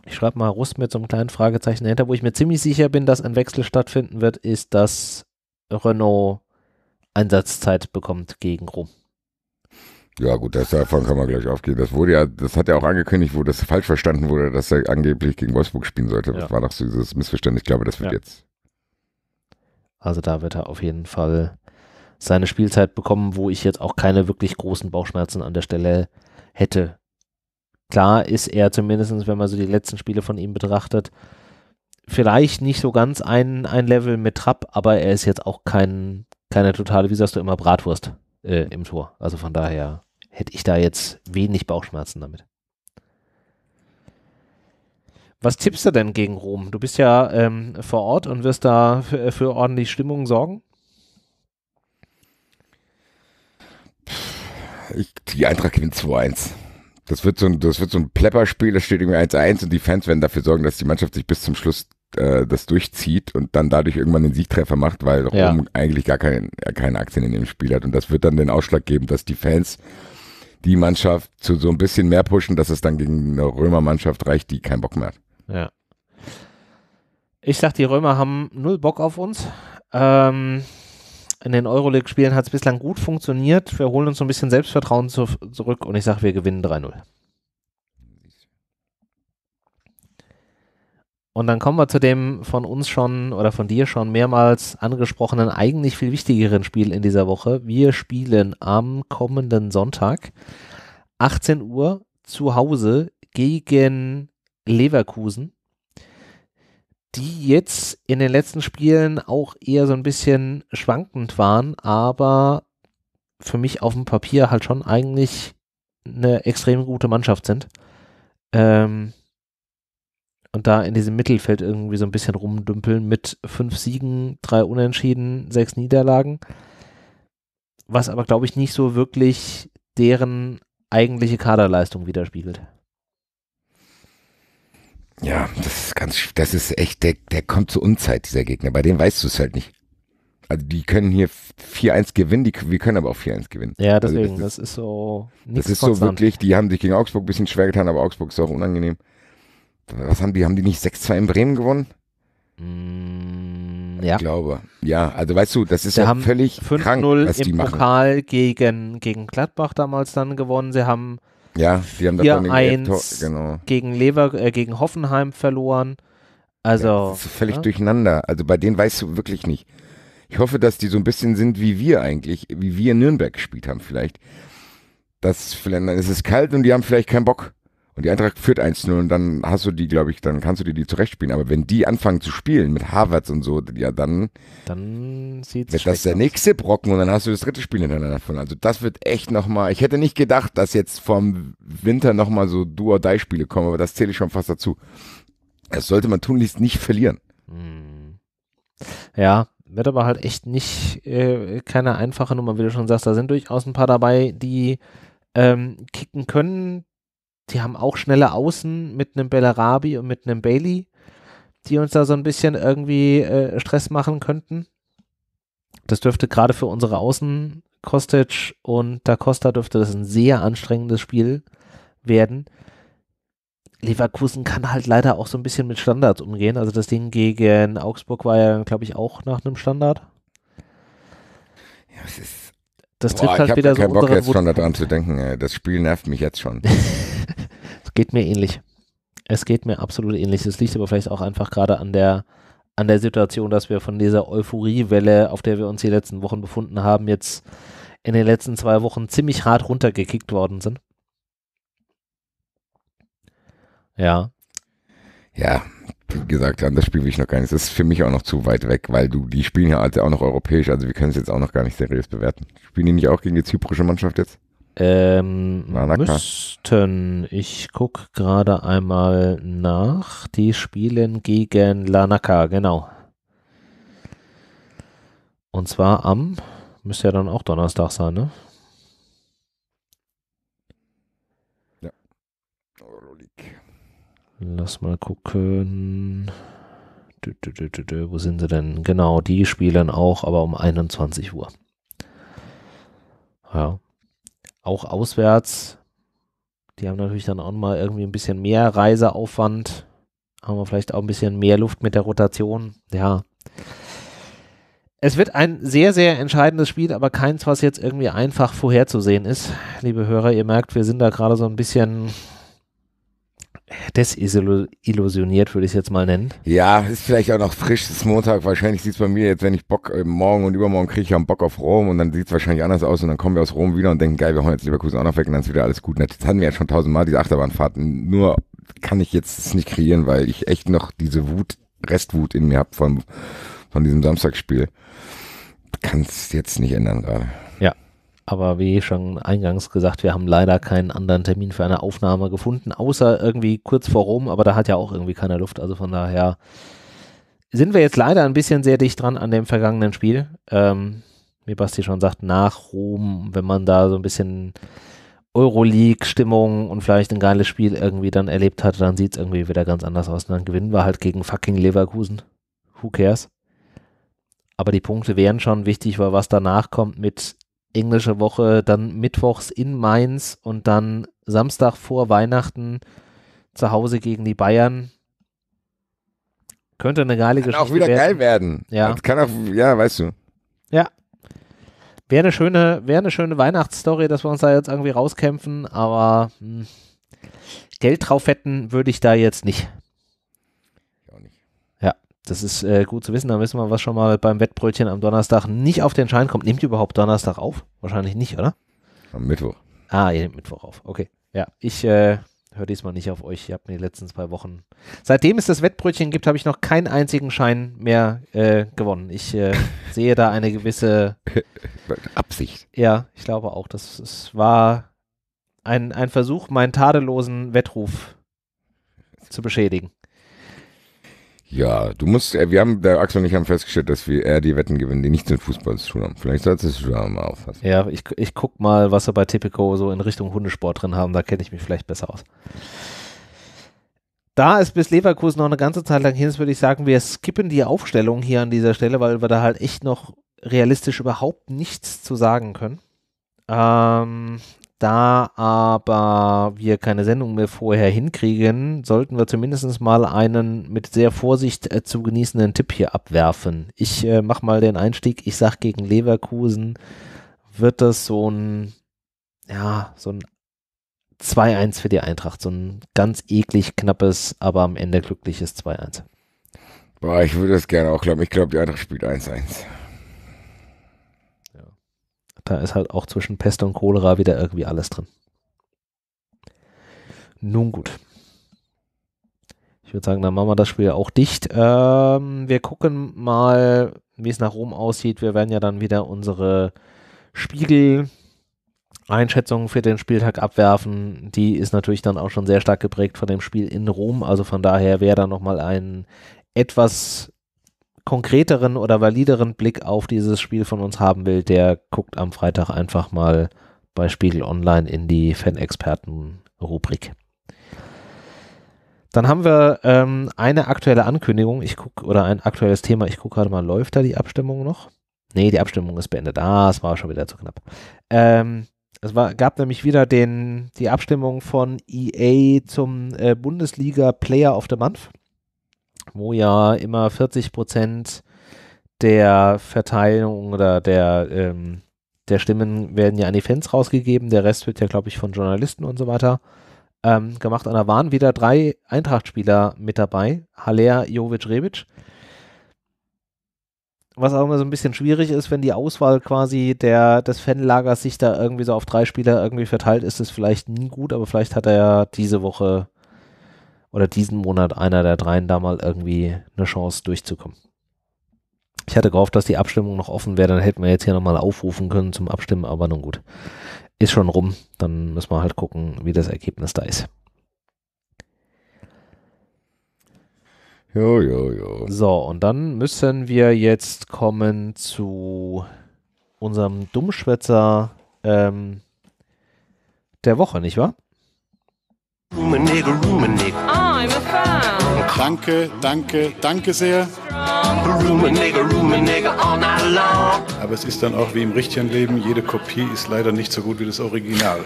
Ich schreibe mal Rust mit so einem kleinen Fragezeichen dahinter. Wo ich mir ziemlich sicher bin, dass ein Wechsel stattfinden wird, ist, dass Renault Einsatzzeit bekommt gegen Rom. Ja, gut, das, davon kann man gleich aufgehen. Das wurde ja, das hat ja auch angekündigt, wo das falsch verstanden wurde, dass er angeblich gegen Wolfsburg spielen sollte. Das Ja. war doch so dieses Missverständnis. Ich glaube, das wird Ja. jetzt. Also da wird er auf jeden Fall seine Spielzeit bekommen, wo ich jetzt auch keine wirklich großen Bauchschmerzen an der Stelle hätte. Klar ist er zumindest, wenn man so die letzten Spiele von ihm betrachtet, vielleicht nicht so ganz ein, ein Level mit Trapp, aber er ist jetzt auch kein, keine totale, wie sagst du immer, Bratwurst äh, im Tor. Also von daher hätte ich da jetzt wenig Bauchschmerzen damit. Was tippst du denn gegen Rom? Du bist ja ähm, vor Ort und wirst da für, für ordentlich Stimmung sorgen. Ich, die Eintracht gewinnt 2-1. Das wird so ein, das wird so ein Plepperspiel, das steht irgendwie 1-1 und die Fans werden dafür sorgen, dass die Mannschaft sich bis zum Schluss äh, das durchzieht und dann dadurch irgendwann den Siegtreffer macht, weil Rom Ja. eigentlich gar kein, keine Aktien in dem Spiel hat. Und das wird dann den Ausschlag geben, dass die Fans die Mannschaft zu so ein bisschen mehr pushen, dass es dann gegen eine Römermannschaft reicht, die keinen Bock mehr hat. Ja. Ich sag, die Römer haben null Bock auf uns. Ähm, in den Euroleague-Spielen hat es bislang gut funktioniert. Wir holen uns so ein bisschen Selbstvertrauen zu, zurück und ich sag, wir gewinnen 3-0. Und dann kommen wir zu dem von uns schon oder von dir schon mehrmals angesprochenen, eigentlich viel wichtigeren Spiel in dieser Woche. Wir spielen am kommenden Sonntag 18 Uhr zu Hause gegen Leverkusen, die jetzt in den letzten Spielen auch eher so ein bisschen schwankend waren, aber für mich auf dem Papier halt schon eigentlich eine extrem gute Mannschaft sind. Ähm, und da in diesem Mittelfeld irgendwie so ein bisschen rumdümpeln mit fünf Siegen, drei Unentschieden, sechs Niederlagen. Was aber, glaube ich, nicht so wirklich deren eigentliche Kaderleistung widerspiegelt. Ja, das ist ganz, das ist echt, der, der kommt zur Unzeit, dieser Gegner. Bei dem weißt du es halt nicht. Also die können hier 4-1 gewinnen, die, wir können aber auch 4-1 gewinnen. Ja, deswegen, also das, ist, das, ist, so. Das ist so wirklich, die haben sich gegen Augsburg ein bisschen schwer getan, aber Augsburg ist auch unangenehm was haben die, haben die nicht 6-2 in Bremen gewonnen? Mm, ja. Ich glaube. Ja, also weißt du, das ist Sie ja völlig krank, was die machen. Pokal gegen, gegen Gladbach damals dann gewonnen. Sie haben ja, die haben 4-1 genau. gegen Lever, äh, gegen Hoffenheim verloren. Also. Ja, das ist völlig ja? durcheinander. Also bei denen weißt du wirklich nicht. Ich hoffe, dass die so ein bisschen sind wie wir eigentlich, wie wir in Nürnberg gespielt haben vielleicht. Das, vielleicht, es ist kalt und die haben vielleicht keinen Bock und die Eintracht führt 1-0 und dann hast du die, glaube ich, dann kannst du dir die zurechtspielen. Aber wenn die anfangen zu spielen mit Harvards und so, ja, dann, dann wird das der aus. nächste Brocken und dann hast du das dritte Spiel hintereinander von. Also das wird echt nochmal, ich hätte nicht gedacht, dass jetzt vom Winter nochmal so Do-or-Die-Spiele kommen, aber das zähle ich schon fast dazu. Das sollte man tunlichst nicht verlieren. Hm. Ja, wird aber halt echt nicht äh, keine einfache Nummer, wie du schon sagst. Da sind durchaus ein paar dabei, die ähm, kicken können, die haben auch schnelle Außen mit einem Bellarabi und mit einem Bailey, die uns da so ein bisschen irgendwie äh, Stress machen könnten. Das dürfte gerade für unsere Außen, Kostic und Da Costa, dürfte das ein sehr anstrengendes Spiel werden. Leverkusen kann halt leider auch so ein bisschen mit Standards umgehen. Also das Ding gegen Augsburg war ja, glaube ich, auch nach einem Standard. Ja, es ist das trifft Boah, halt wieder so Ich habe keinen Bock jetzt schon daran zu denken. Das Spiel nervt mich jetzt schon. Es geht mir ähnlich. Es geht mir absolut ähnlich. Es liegt aber vielleicht auch einfach gerade an der, an der Situation, dass wir von dieser Euphoriewelle, auf der wir uns die letzten Wochen befunden haben, jetzt in den letzten zwei Wochen ziemlich hart runtergekickt worden sind. Ja. Ja, gesagt, an das Spiel will ich noch gar nicht. Das ist für mich auch noch zu weit weg, weil du, die spielen ja also auch noch europäisch, also wir können es jetzt auch noch gar nicht seriös bewerten. Spielen die nicht auch gegen die zyprische Mannschaft jetzt? Ähm, müssten, ich gucke gerade einmal nach, die spielen gegen Lanaka, genau. Und zwar am, müsste ja dann auch Donnerstag sein, ne? Ja. Lass mal gucken. Dö, dö, dö, Wo sind sie denn? Genau, die spielen auch, aber um 21 Uhr. Ja auch auswärts. Die haben natürlich dann auch mal irgendwie ein bisschen mehr Reiseaufwand. Haben wir vielleicht auch ein bisschen mehr Luft mit der Rotation. Ja. Es wird ein sehr, sehr entscheidendes Spiel, aber keins, was jetzt irgendwie einfach vorherzusehen ist. Liebe Hörer, ihr merkt, wir sind da gerade so ein bisschen desillusioniert, würde ich es jetzt mal nennen. Ja, ist vielleicht auch noch frisch, ist Montag, wahrscheinlich sieht es bei mir jetzt, wenn ich Bock, äh, morgen und übermorgen kriege ich ja Bock auf Rom und dann sieht es wahrscheinlich anders aus und dann kommen wir aus Rom wieder und denken, geil, wir hauen jetzt Leverkusen auch noch weg und dann ist wieder alles gut. Das hatten wir ja schon tausendmal, diese Achterbahnfahrten, nur kann ich jetzt nicht kreieren, weil ich echt noch diese Wut, Restwut in mir habe von, von diesem Samstagsspiel. Kann es jetzt nicht ändern gerade. Aber wie schon eingangs gesagt, wir haben leider keinen anderen Termin für eine Aufnahme gefunden, außer irgendwie kurz vor Rom, aber da hat ja auch irgendwie keine Luft. Also von daher sind wir jetzt leider ein bisschen sehr dicht dran an dem vergangenen Spiel. Ähm, wie Basti schon sagt, nach Rom, wenn man da so ein bisschen Euroleague-Stimmung und vielleicht ein geiles Spiel irgendwie dann erlebt hat, dann sieht es irgendwie wieder ganz anders aus. Und dann gewinnen wir halt gegen fucking Leverkusen. Who cares? Aber die Punkte wären schon wichtig, weil was danach kommt mit englische Woche, dann mittwochs in Mainz und dann Samstag vor Weihnachten zu Hause gegen die Bayern. Könnte eine geile kann Geschichte auch wieder werden. geil werden. Ja. Das kann auch, ja, weißt du. Ja. Wäre eine schöne, wäre eine schöne Weihnachtsstory, dass wir uns da jetzt irgendwie rauskämpfen, aber hm, Geld drauf wetten würde ich da jetzt nicht. Das ist äh, gut zu wissen. Da wissen wir, was schon mal beim Wettbrötchen am Donnerstag nicht auf den Schein kommt. Nehmt ihr überhaupt Donnerstag auf? Wahrscheinlich nicht, oder? Am Mittwoch. Ah, ihr nehmt Mittwoch auf. Okay. Ja, ich äh, höre diesmal nicht auf euch. Ihr habt mir die letzten zwei Wochen. Seitdem es das Wettbrötchen gibt, habe ich noch keinen einzigen Schein mehr äh, gewonnen. Ich äh, sehe da eine gewisse Absicht. Ja, ich glaube auch. Das, das war ein, ein Versuch, meinen tadellosen Wettruf zu beschädigen. Ja, du musst, äh, wir haben, der Axel und ich haben festgestellt, dass wir eher die Wetten gewinnen, die nichts mit Fußball zu tun haben. Vielleicht solltest du da mal aufpassen. Ja, ich, ich guck mal, was wir bei Tipico so in Richtung Hundesport drin haben, da kenne ich mich vielleicht besser aus. Da es bis Leverkusen noch eine ganze Zeit lang hin ist, würde ich sagen, wir skippen die Aufstellung hier an dieser Stelle, weil wir da halt echt noch realistisch überhaupt nichts zu sagen können. Ähm, da aber wir keine Sendung mehr vorher hinkriegen, sollten wir zumindest mal einen mit sehr Vorsicht äh, zu genießenden Tipp hier abwerfen. Ich äh, mache mal den Einstieg. Ich sag gegen Leverkusen wird das so ein, ja, so ein 2-1 für die Eintracht. So ein ganz eklig knappes, aber am Ende glückliches 2-1. Boah, ich würde das gerne auch glauben. Ich glaube, die Eintracht spielt 1-1. Da ist halt auch zwischen Pest und Cholera wieder irgendwie alles drin. Nun gut. Ich würde sagen, dann machen wir das Spiel auch dicht. Ähm, wir gucken mal, wie es nach Rom aussieht. Wir werden ja dann wieder unsere Spiegel Einschätzung für den Spieltag abwerfen. Die ist natürlich dann auch schon sehr stark geprägt von dem Spiel in Rom. Also von daher wäre da nochmal ein etwas konkreteren oder valideren Blick auf dieses Spiel von uns haben will, der guckt am Freitag einfach mal bei Spiegel Online in die Fan-Experten-Rubrik. Dann haben wir ähm, eine aktuelle Ankündigung, ich gucke, oder ein aktuelles Thema, ich gucke gerade mal, läuft da die Abstimmung noch? Nee, die Abstimmung ist beendet. Ah, es war schon wieder zu knapp. Ähm, es war, gab nämlich wieder den, die Abstimmung von EA zum äh, Bundesliga Player of the Month wo ja immer 40 Prozent der Verteilung oder der, ähm, der Stimmen werden ja an die Fans rausgegeben, der Rest wird ja, glaube ich, von Journalisten und so weiter ähm, gemacht. Und da waren wieder drei Eintracht-Spieler mit dabei, Haller, Jovic, Rebic. Was auch immer so ein bisschen schwierig ist, wenn die Auswahl quasi der, des Fanlagers sich da irgendwie so auf drei Spieler irgendwie verteilt, ist es vielleicht nie gut, aber vielleicht hat er ja diese Woche oder diesen Monat einer der dreien da mal irgendwie eine Chance durchzukommen. Ich hatte gehofft, dass die Abstimmung noch offen wäre, dann hätten wir jetzt hier nochmal aufrufen können zum Abstimmen, aber nun gut. Ist schon rum, dann müssen wir halt gucken, wie das Ergebnis da ist. Jo, jo, jo. So, und dann müssen wir jetzt kommen zu unserem Dummschwätzer ähm, der Woche, nicht wahr? Rummenigge, Rummenigge. I'm a fan. Danke, danke, danke sehr. Rummenigge, Rummenigge all night long. Aber es ist dann auch wie im richtigen Leben, jede Kopie ist leider nicht so gut wie das Original.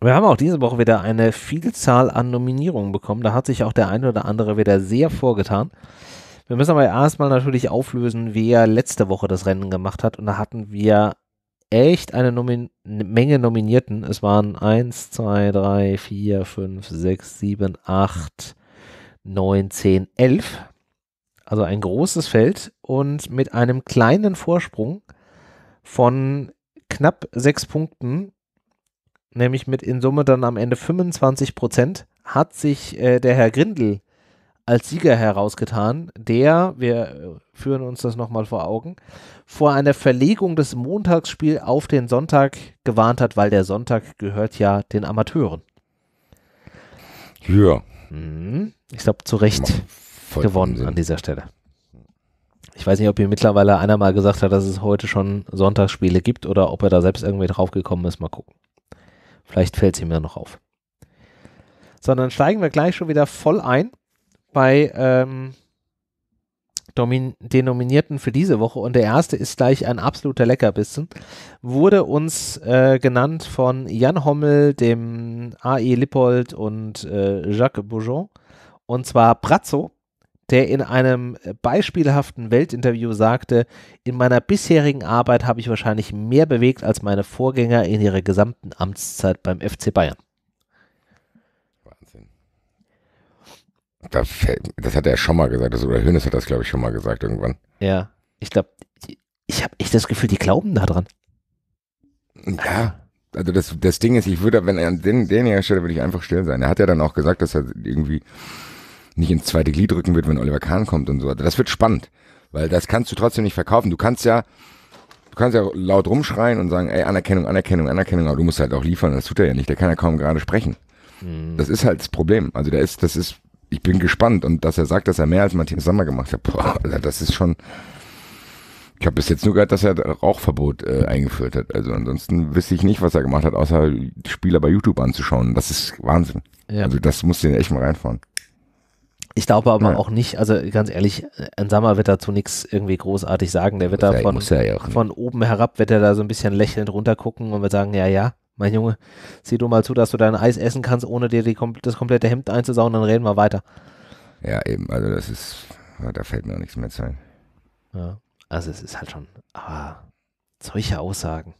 Wir haben auch diese Woche wieder eine Vielzahl an Nominierungen bekommen. Da hat sich auch der eine oder andere wieder sehr vorgetan. Wir müssen aber erstmal natürlich auflösen, wer letzte Woche das Rennen gemacht hat. Und da hatten wir echt eine Nomin Menge Nominierten. Es waren 1, 2, 3, 4, 5, 6, 7, 8, 9, 10, 11. Also ein großes Feld und mit einem kleinen Vorsprung von knapp sechs Punkten, nämlich mit in Summe dann am Ende 25 Prozent, hat sich äh, der Herr Grindel als Sieger herausgetan, der, wir äh, führen uns das nochmal vor Augen, vor einer Verlegung des Montagsspiels auf den Sonntag gewarnt hat, weil der Sonntag gehört ja den Amateuren. Ja. Mhm. Ich glaube, zu Recht gewonnen Sinn. an dieser Stelle. Ich weiß nicht, ob hier mittlerweile einer mal gesagt hat, dass es heute schon Sonntagsspiele gibt oder ob er da selbst irgendwie draufgekommen ist. Mal gucken. Vielleicht fällt es ihm ja noch auf. Sondern steigen wir gleich schon wieder voll ein bei ähm, den Nominierten für diese Woche und der erste ist gleich ein absoluter Leckerbissen. Wurde uns äh, genannt von Jan Hommel, dem A.E. Lippold und äh, Jacques Bourgeon und zwar Brazzo, der in einem beispielhaften Weltinterview sagte, in meiner bisherigen Arbeit habe ich wahrscheinlich mehr bewegt als meine Vorgänger in ihrer gesamten Amtszeit beim FC Bayern. Wahnsinn. da fällt, das hat er schon mal gesagt, das, oder Hönes hat das, glaube ich, schon mal gesagt irgendwann. Ja, ich glaube, ich habe echt das Gefühl, die glauben da dran. Ja, also das, das Ding ist, ich würde, wenn er an den, den Stelle würde ich einfach still sein. Er hat ja dann auch gesagt, dass er irgendwie nicht ins zweite Glied rücken wird, wenn Oliver Kahn kommt und so. Also das wird spannend, weil das kannst du trotzdem nicht verkaufen. Du kannst ja, du kannst ja laut rumschreien und sagen, ey, Anerkennung, Anerkennung, Anerkennung, aber du musst halt auch liefern. Das tut er ja nicht. Der kann ja kaum gerade sprechen. Das ist halt das Problem. Also der ist, das ist, ich bin gespannt und dass er sagt, dass er mehr als Matthias Sammer gemacht hat. Boah, Alter, das ist schon. Ich habe bis jetzt nur gehört, dass er Rauchverbot äh, eingeführt hat. Also ansonsten wüsste ich nicht, was er gemacht hat, außer die Spieler bei YouTube anzuschauen. Das ist Wahnsinn. Ja. Also das muss den echt mal reinfahren. Ich glaube aber Ja. auch nicht, also ganz ehrlich, ein Sammer wird dazu nichts irgendwie großartig sagen. Der wird Muss da von, ja von oben herab, wird er da so ein bisschen lächelnd runtergucken und wird sagen, ja, ja, mein Junge, sieh du mal zu, dass du dein Eis essen kannst, ohne dir die, das komplette Hemd einzusauen, dann reden wir weiter. Ja, eben. Also das ist, da fällt mir auch nichts mehr zu ein. Ja. Also es ist halt schon, aber solche Aussagen,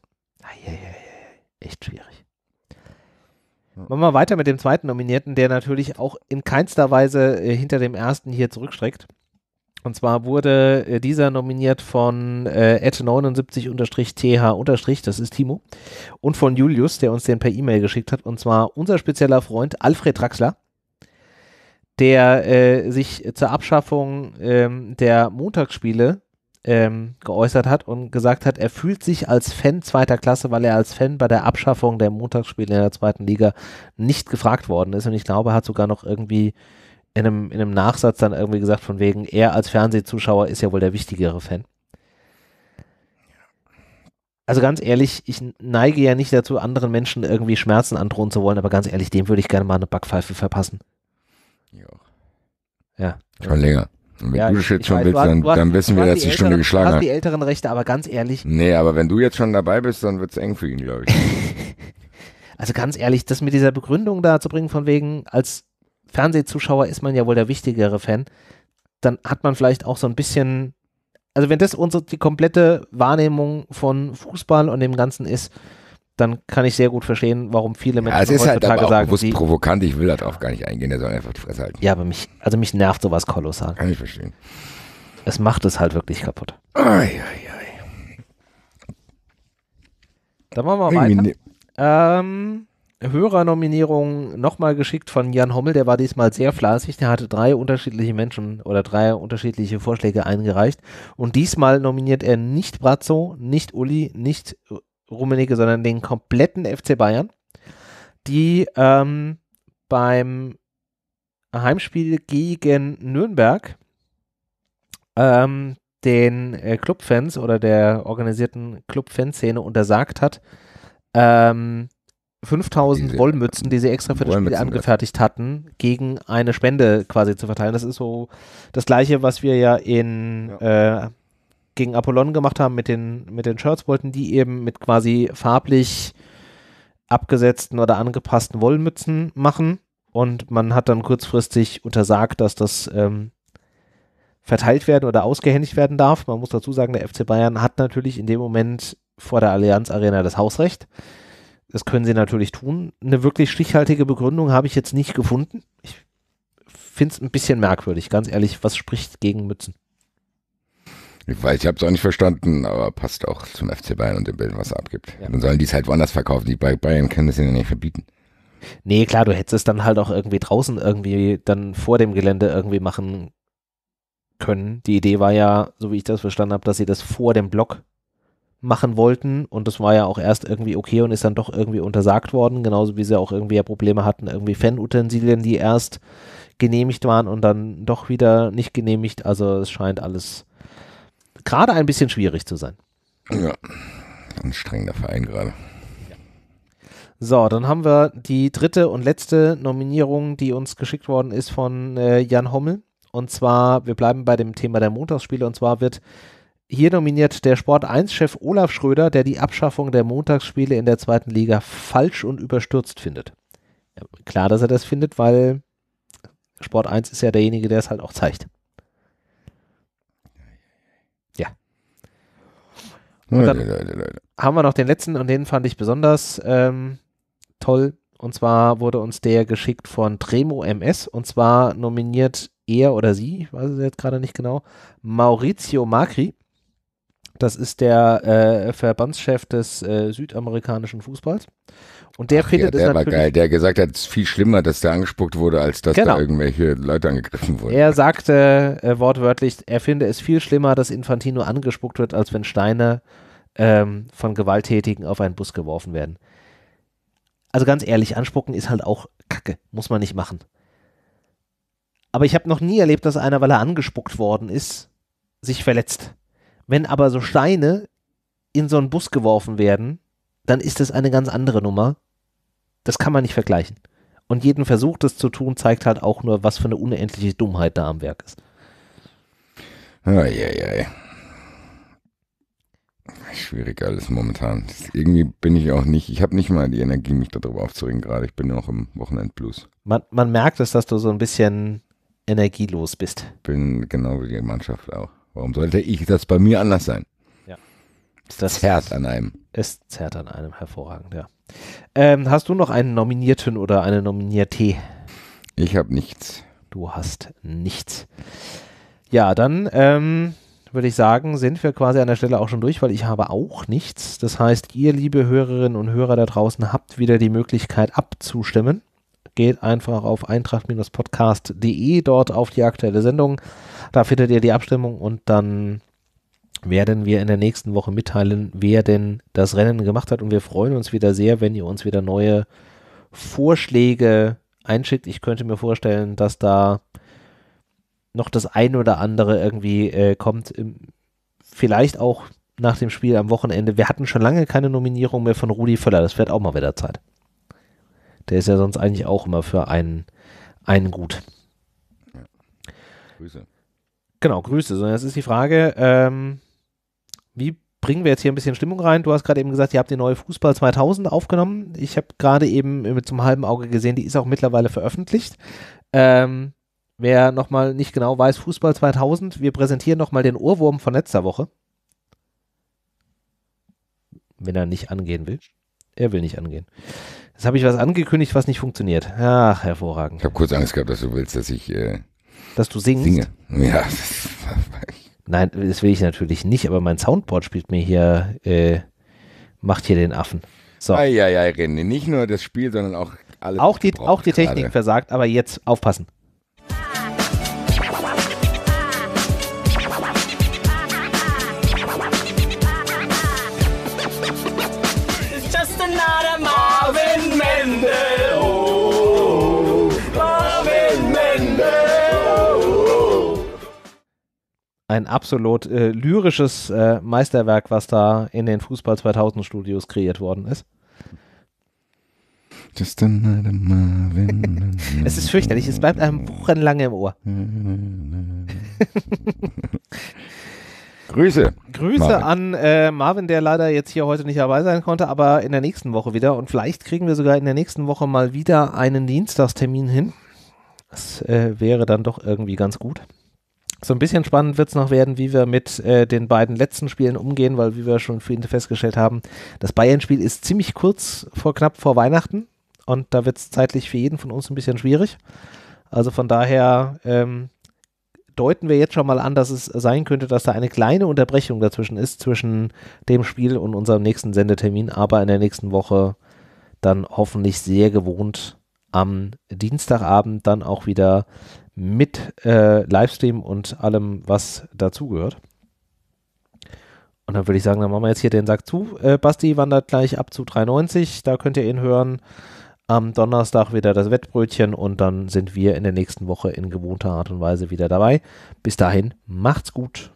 echt schwierig. Machen wir weiter mit dem zweiten Nominierten, der natürlich auch in keinster Weise äh, hinter dem ersten hier zurückstreckt. Und zwar wurde äh, dieser nominiert von äh, 79-th- das ist Timo, und von Julius, der uns den per E-Mail geschickt hat. Und zwar unser spezieller Freund Alfred Draxler, der äh, sich zur Abschaffung ähm, der Montagsspiele ähm, geäußert hat und gesagt hat, er fühlt sich als Fan zweiter Klasse, weil er als Fan bei der Abschaffung der Montagsspiele in der zweiten Liga nicht gefragt worden ist. Und ich glaube, er hat sogar noch irgendwie in einem, in einem Nachsatz dann irgendwie gesagt, von wegen, er als Fernsehzuschauer ist ja wohl der wichtigere Fan. Also ganz ehrlich, ich neige ja nicht dazu, anderen Menschen irgendwie Schmerzen androhen zu wollen, aber ganz ehrlich, dem würde ich gerne mal eine Backpfeife verpassen. Ja. Ja. Schon länger. Und wenn Ja, du das jetzt schon weiß, willst, dann, hast- dann wissen wir, dass die Stunde älteren- geschlagen hat. die älteren Rechte, aber ganz ehrlich, Nee, aber wenn du jetzt schon dabei bist, dann wird's eng für ihn, glaube ich. Also ganz ehrlich, das mit dieser Begründung da zu bringen, von wegen, als Fernsehzuschauer ist man ja wohl der wichtigere Fan, dann hat man vielleicht auch so ein bisschen, also wenn das unsere, die komplette Wahrnehmung von Fußball und dem Ganzen ist, dann kann ich sehr gut verstehen, warum viele Menschen Ja, es ist halt aber auch sagen, bewusst sie, provokant. Ich will da drauf gar nicht eingehen. Der soll einfach die Fresse halten. ja, aber mich, also mich nervt sowas kolossal. Kann ich verstehen. Es macht es halt wirklich kaputt. Ai, ai, ai. Dann machen wir weiter. ne- Ähm, Hörernominierung nochmal geschickt von Jan Hommel, der war diesmal sehr fleißig, der hatte drei unterschiedliche Menschen oder drei unterschiedliche Vorschläge eingereicht. Und diesmal nominiert er nicht Brazzo, nicht Uli, nicht Rummenigge, sondern den kompletten FC Bayern, die ähm, beim Heimspiel gegen Nürnberg ähm, den äh, Clubfans oder der organisierten Clubfanszene untersagt hat, ähm, 5000 Diese Wollmützen, die sie extra für das Spiel angefertigt hatten, gegen eine Spende quasi zu verteilen. Das ist so das gleiche, was wir ja in äh, gegen Apollon gemacht haben mit den, mit den Shirts, wollten die eben mit quasi farblich abgesetzten oder angepassten Wollmützen machen. Und man hat dann kurzfristig untersagt, dass das ähm, verteilt werden oder ausgehändigt werden darf. Man muss dazu sagen, der FC Bayern hat natürlich in dem Moment vor der Allianz Arena das Hausrecht. Das können sie natürlich tun. Eine wirklich stichhaltige Begründung habe ich jetzt nicht gefunden. Ich finde es ein bisschen merkwürdig, ganz ehrlich. Was spricht gegen Mützen? Ich weiß, ich habe es auch nicht verstanden, aber passt auch zum FC Bayern und dem Bild, was er abgibt. Ja. Dann sollen die es halt woanders verkaufen. Die bei Bayern können das ja nicht verbieten. Nee, klar, du hättest es dann halt auch irgendwie draußen irgendwie dann vor dem Gelände irgendwie machen können. Die Idee war ja, so wie ich das verstanden habe, dass sie das vor dem Block machen wollten und das war ja auch erst irgendwie okay und ist dann doch irgendwie untersagt worden, genauso wie sie auch irgendwie ja Probleme hatten, irgendwie Fanutensilien, die erst genehmigt waren und dann doch wieder nicht genehmigt. Also es scheint alles gerade ein bisschen schwierig zu sein. Ja. Anstrengender Verein gerade. So, dann haben wir die dritte und letzte Nominierung, die uns geschickt worden ist von äh, Jan Hommel. Und zwar, wir bleiben bei dem Thema der Montagsspiele. Und zwar wird hier nominiert der Sport 1-Chef Olaf Schröder, der die Abschaffung der Montagsspiele in der zweiten Liga falsch und überstürzt findet. Ja, klar, dass er das findet, weil Sport 1 ist ja derjenige, der es halt auch zeigt. Und dann- haben wir noch den letzten und den fand ich besonders ähm, toll. Und zwar wurde uns der geschickt von Tremo MS. Und zwar nominiert er oder sie, ich weiß es jetzt gerade nicht genau, Maurizio Macri. Das ist der äh, Verbandschef des äh, südamerikanischen Fußballs. Und der Ach ja, findet der es war geil. Der gesagt hat, es ist viel schlimmer, dass der angespuckt wurde, als dass Genau. da irgendwelche Leute angegriffen wurden. Er sagte äh, wortwörtlich, er finde es viel schlimmer, dass Infantino angespuckt wird, als wenn Steine ähm, von Gewalttätigen auf einen Bus geworfen werden. Also ganz ehrlich, anspucken ist halt auch Kacke, muss man nicht machen. Aber ich habe noch nie erlebt, dass einer, weil er angespuckt worden ist, sich verletzt. Wenn aber so Steine in so einen Bus geworfen werden, dann ist das eine ganz andere Nummer. Das kann man nicht vergleichen. Und jeden Versuch, das zu tun, zeigt halt auch nur, was für eine unendliche Dummheit da am Werk ist. Eieiei. Schwierig alles momentan. Irgendwie bin ich auch nicht, ich habe nicht mal die Energie, mich darüber aufzuregen gerade. Ich bin noch im Wochenendblues. Man, man merkt es, dass du so ein bisschen energielos bist. Bin genau wie die Mannschaft auch. Warum sollte ich das bei mir anders sein? Das Zerrt an einem. Es zerrt an einem hervorragend, ja. Ähm, hast du noch einen Nominierten oder eine Nominierte? Ich habe nichts. Du hast nichts. Ja, dann ähm, würde ich sagen, sind wir quasi an der Stelle auch schon durch, weil ich habe auch nichts. Das heißt, ihr, liebe Hörerinnen und Hörer da draußen, habt wieder die Möglichkeit abzustimmen. Geht einfach auf eintracht-podcast.de, dort auf die aktuelle Sendung. Da findet ihr die Abstimmung und dann werden wir in der nächsten Woche mitteilen, wer denn das Rennen gemacht hat. Und wir freuen uns wieder sehr, wenn ihr uns wieder neue Vorschläge einschickt. Ich könnte mir vorstellen, dass da noch das ein oder andere irgendwie äh, kommt. Im, vielleicht auch nach dem Spiel am Wochenende. Wir hatten schon lange keine Nominierung mehr von Rudi Völler. Das wird auch mal wieder Zeit. Der ist ja sonst eigentlich auch immer für einen, einen gut. Grüße. Genau, Grüße. So, jetzt ist die Frage, ähm, wie bringen wir jetzt hier ein bisschen Stimmung rein? Du hast gerade eben gesagt, ihr habt die neue Fußball 2000 aufgenommen. Ich habe gerade eben mit zum halben Auge gesehen, die ist auch mittlerweile veröffentlicht. Ähm, wer nochmal nicht genau weiß, Fußball 2000, wir präsentieren nochmal den Ohrwurm von letzter Woche. Wenn er nicht angehen will. Er will nicht angehen. Jetzt habe ich was angekündigt, was nicht funktioniert. Ach, hervorragend. Ich habe kurz Angst gehabt, dass du willst, dass ich äh, Dass du singst. singe. Ja, das, Nein, das will ich natürlich nicht, aber mein Soundboard spielt mir hier, äh, macht hier den Affen. So. Eieiei, René. Nicht nur das Spiel, sondern auch alles. Auch die, auch die Technik gerade. versagt, aber jetzt aufpassen. Ein absolut äh, lyrisches äh, Meisterwerk, was da in den Fußball 2000 Studios kreiert worden ist. Just another Marvin. Es ist fürchterlich, es bleibt einem wochenlang im Ohr. Grüße. Grüße Marvin. an äh, Marvin, der leider jetzt hier heute nicht dabei sein konnte, aber in der nächsten Woche wieder. Und vielleicht kriegen wir sogar in der nächsten Woche mal wieder einen Dienstagstermin hin. Das äh, wäre dann doch irgendwie ganz gut. So ein bisschen spannend wird es noch werden, wie wir mit äh, den beiden letzten Spielen umgehen, weil wie wir schon vorhin festgestellt haben, das Bayern-Spiel ist ziemlich kurz vor knapp vor Weihnachten und da wird es zeitlich für jeden von uns ein bisschen schwierig. Also von daher ähm, deuten wir jetzt schon mal an, dass es sein könnte, dass da eine kleine Unterbrechung dazwischen ist, zwischen dem Spiel und unserem nächsten Sendetermin, aber in der nächsten Woche dann hoffentlich sehr gewohnt am Dienstagabend dann auch wieder mit äh, Livestream und allem, was dazugehört. Und dann würde ich sagen, dann machen wir jetzt hier den Sack zu. Äh, Basti wandert gleich ab zu 3,90. Da könnt ihr ihn hören. Am Donnerstag wieder das Wettbrötchen und dann sind wir in der nächsten Woche in gewohnter Art und Weise wieder dabei. Bis dahin, macht's gut.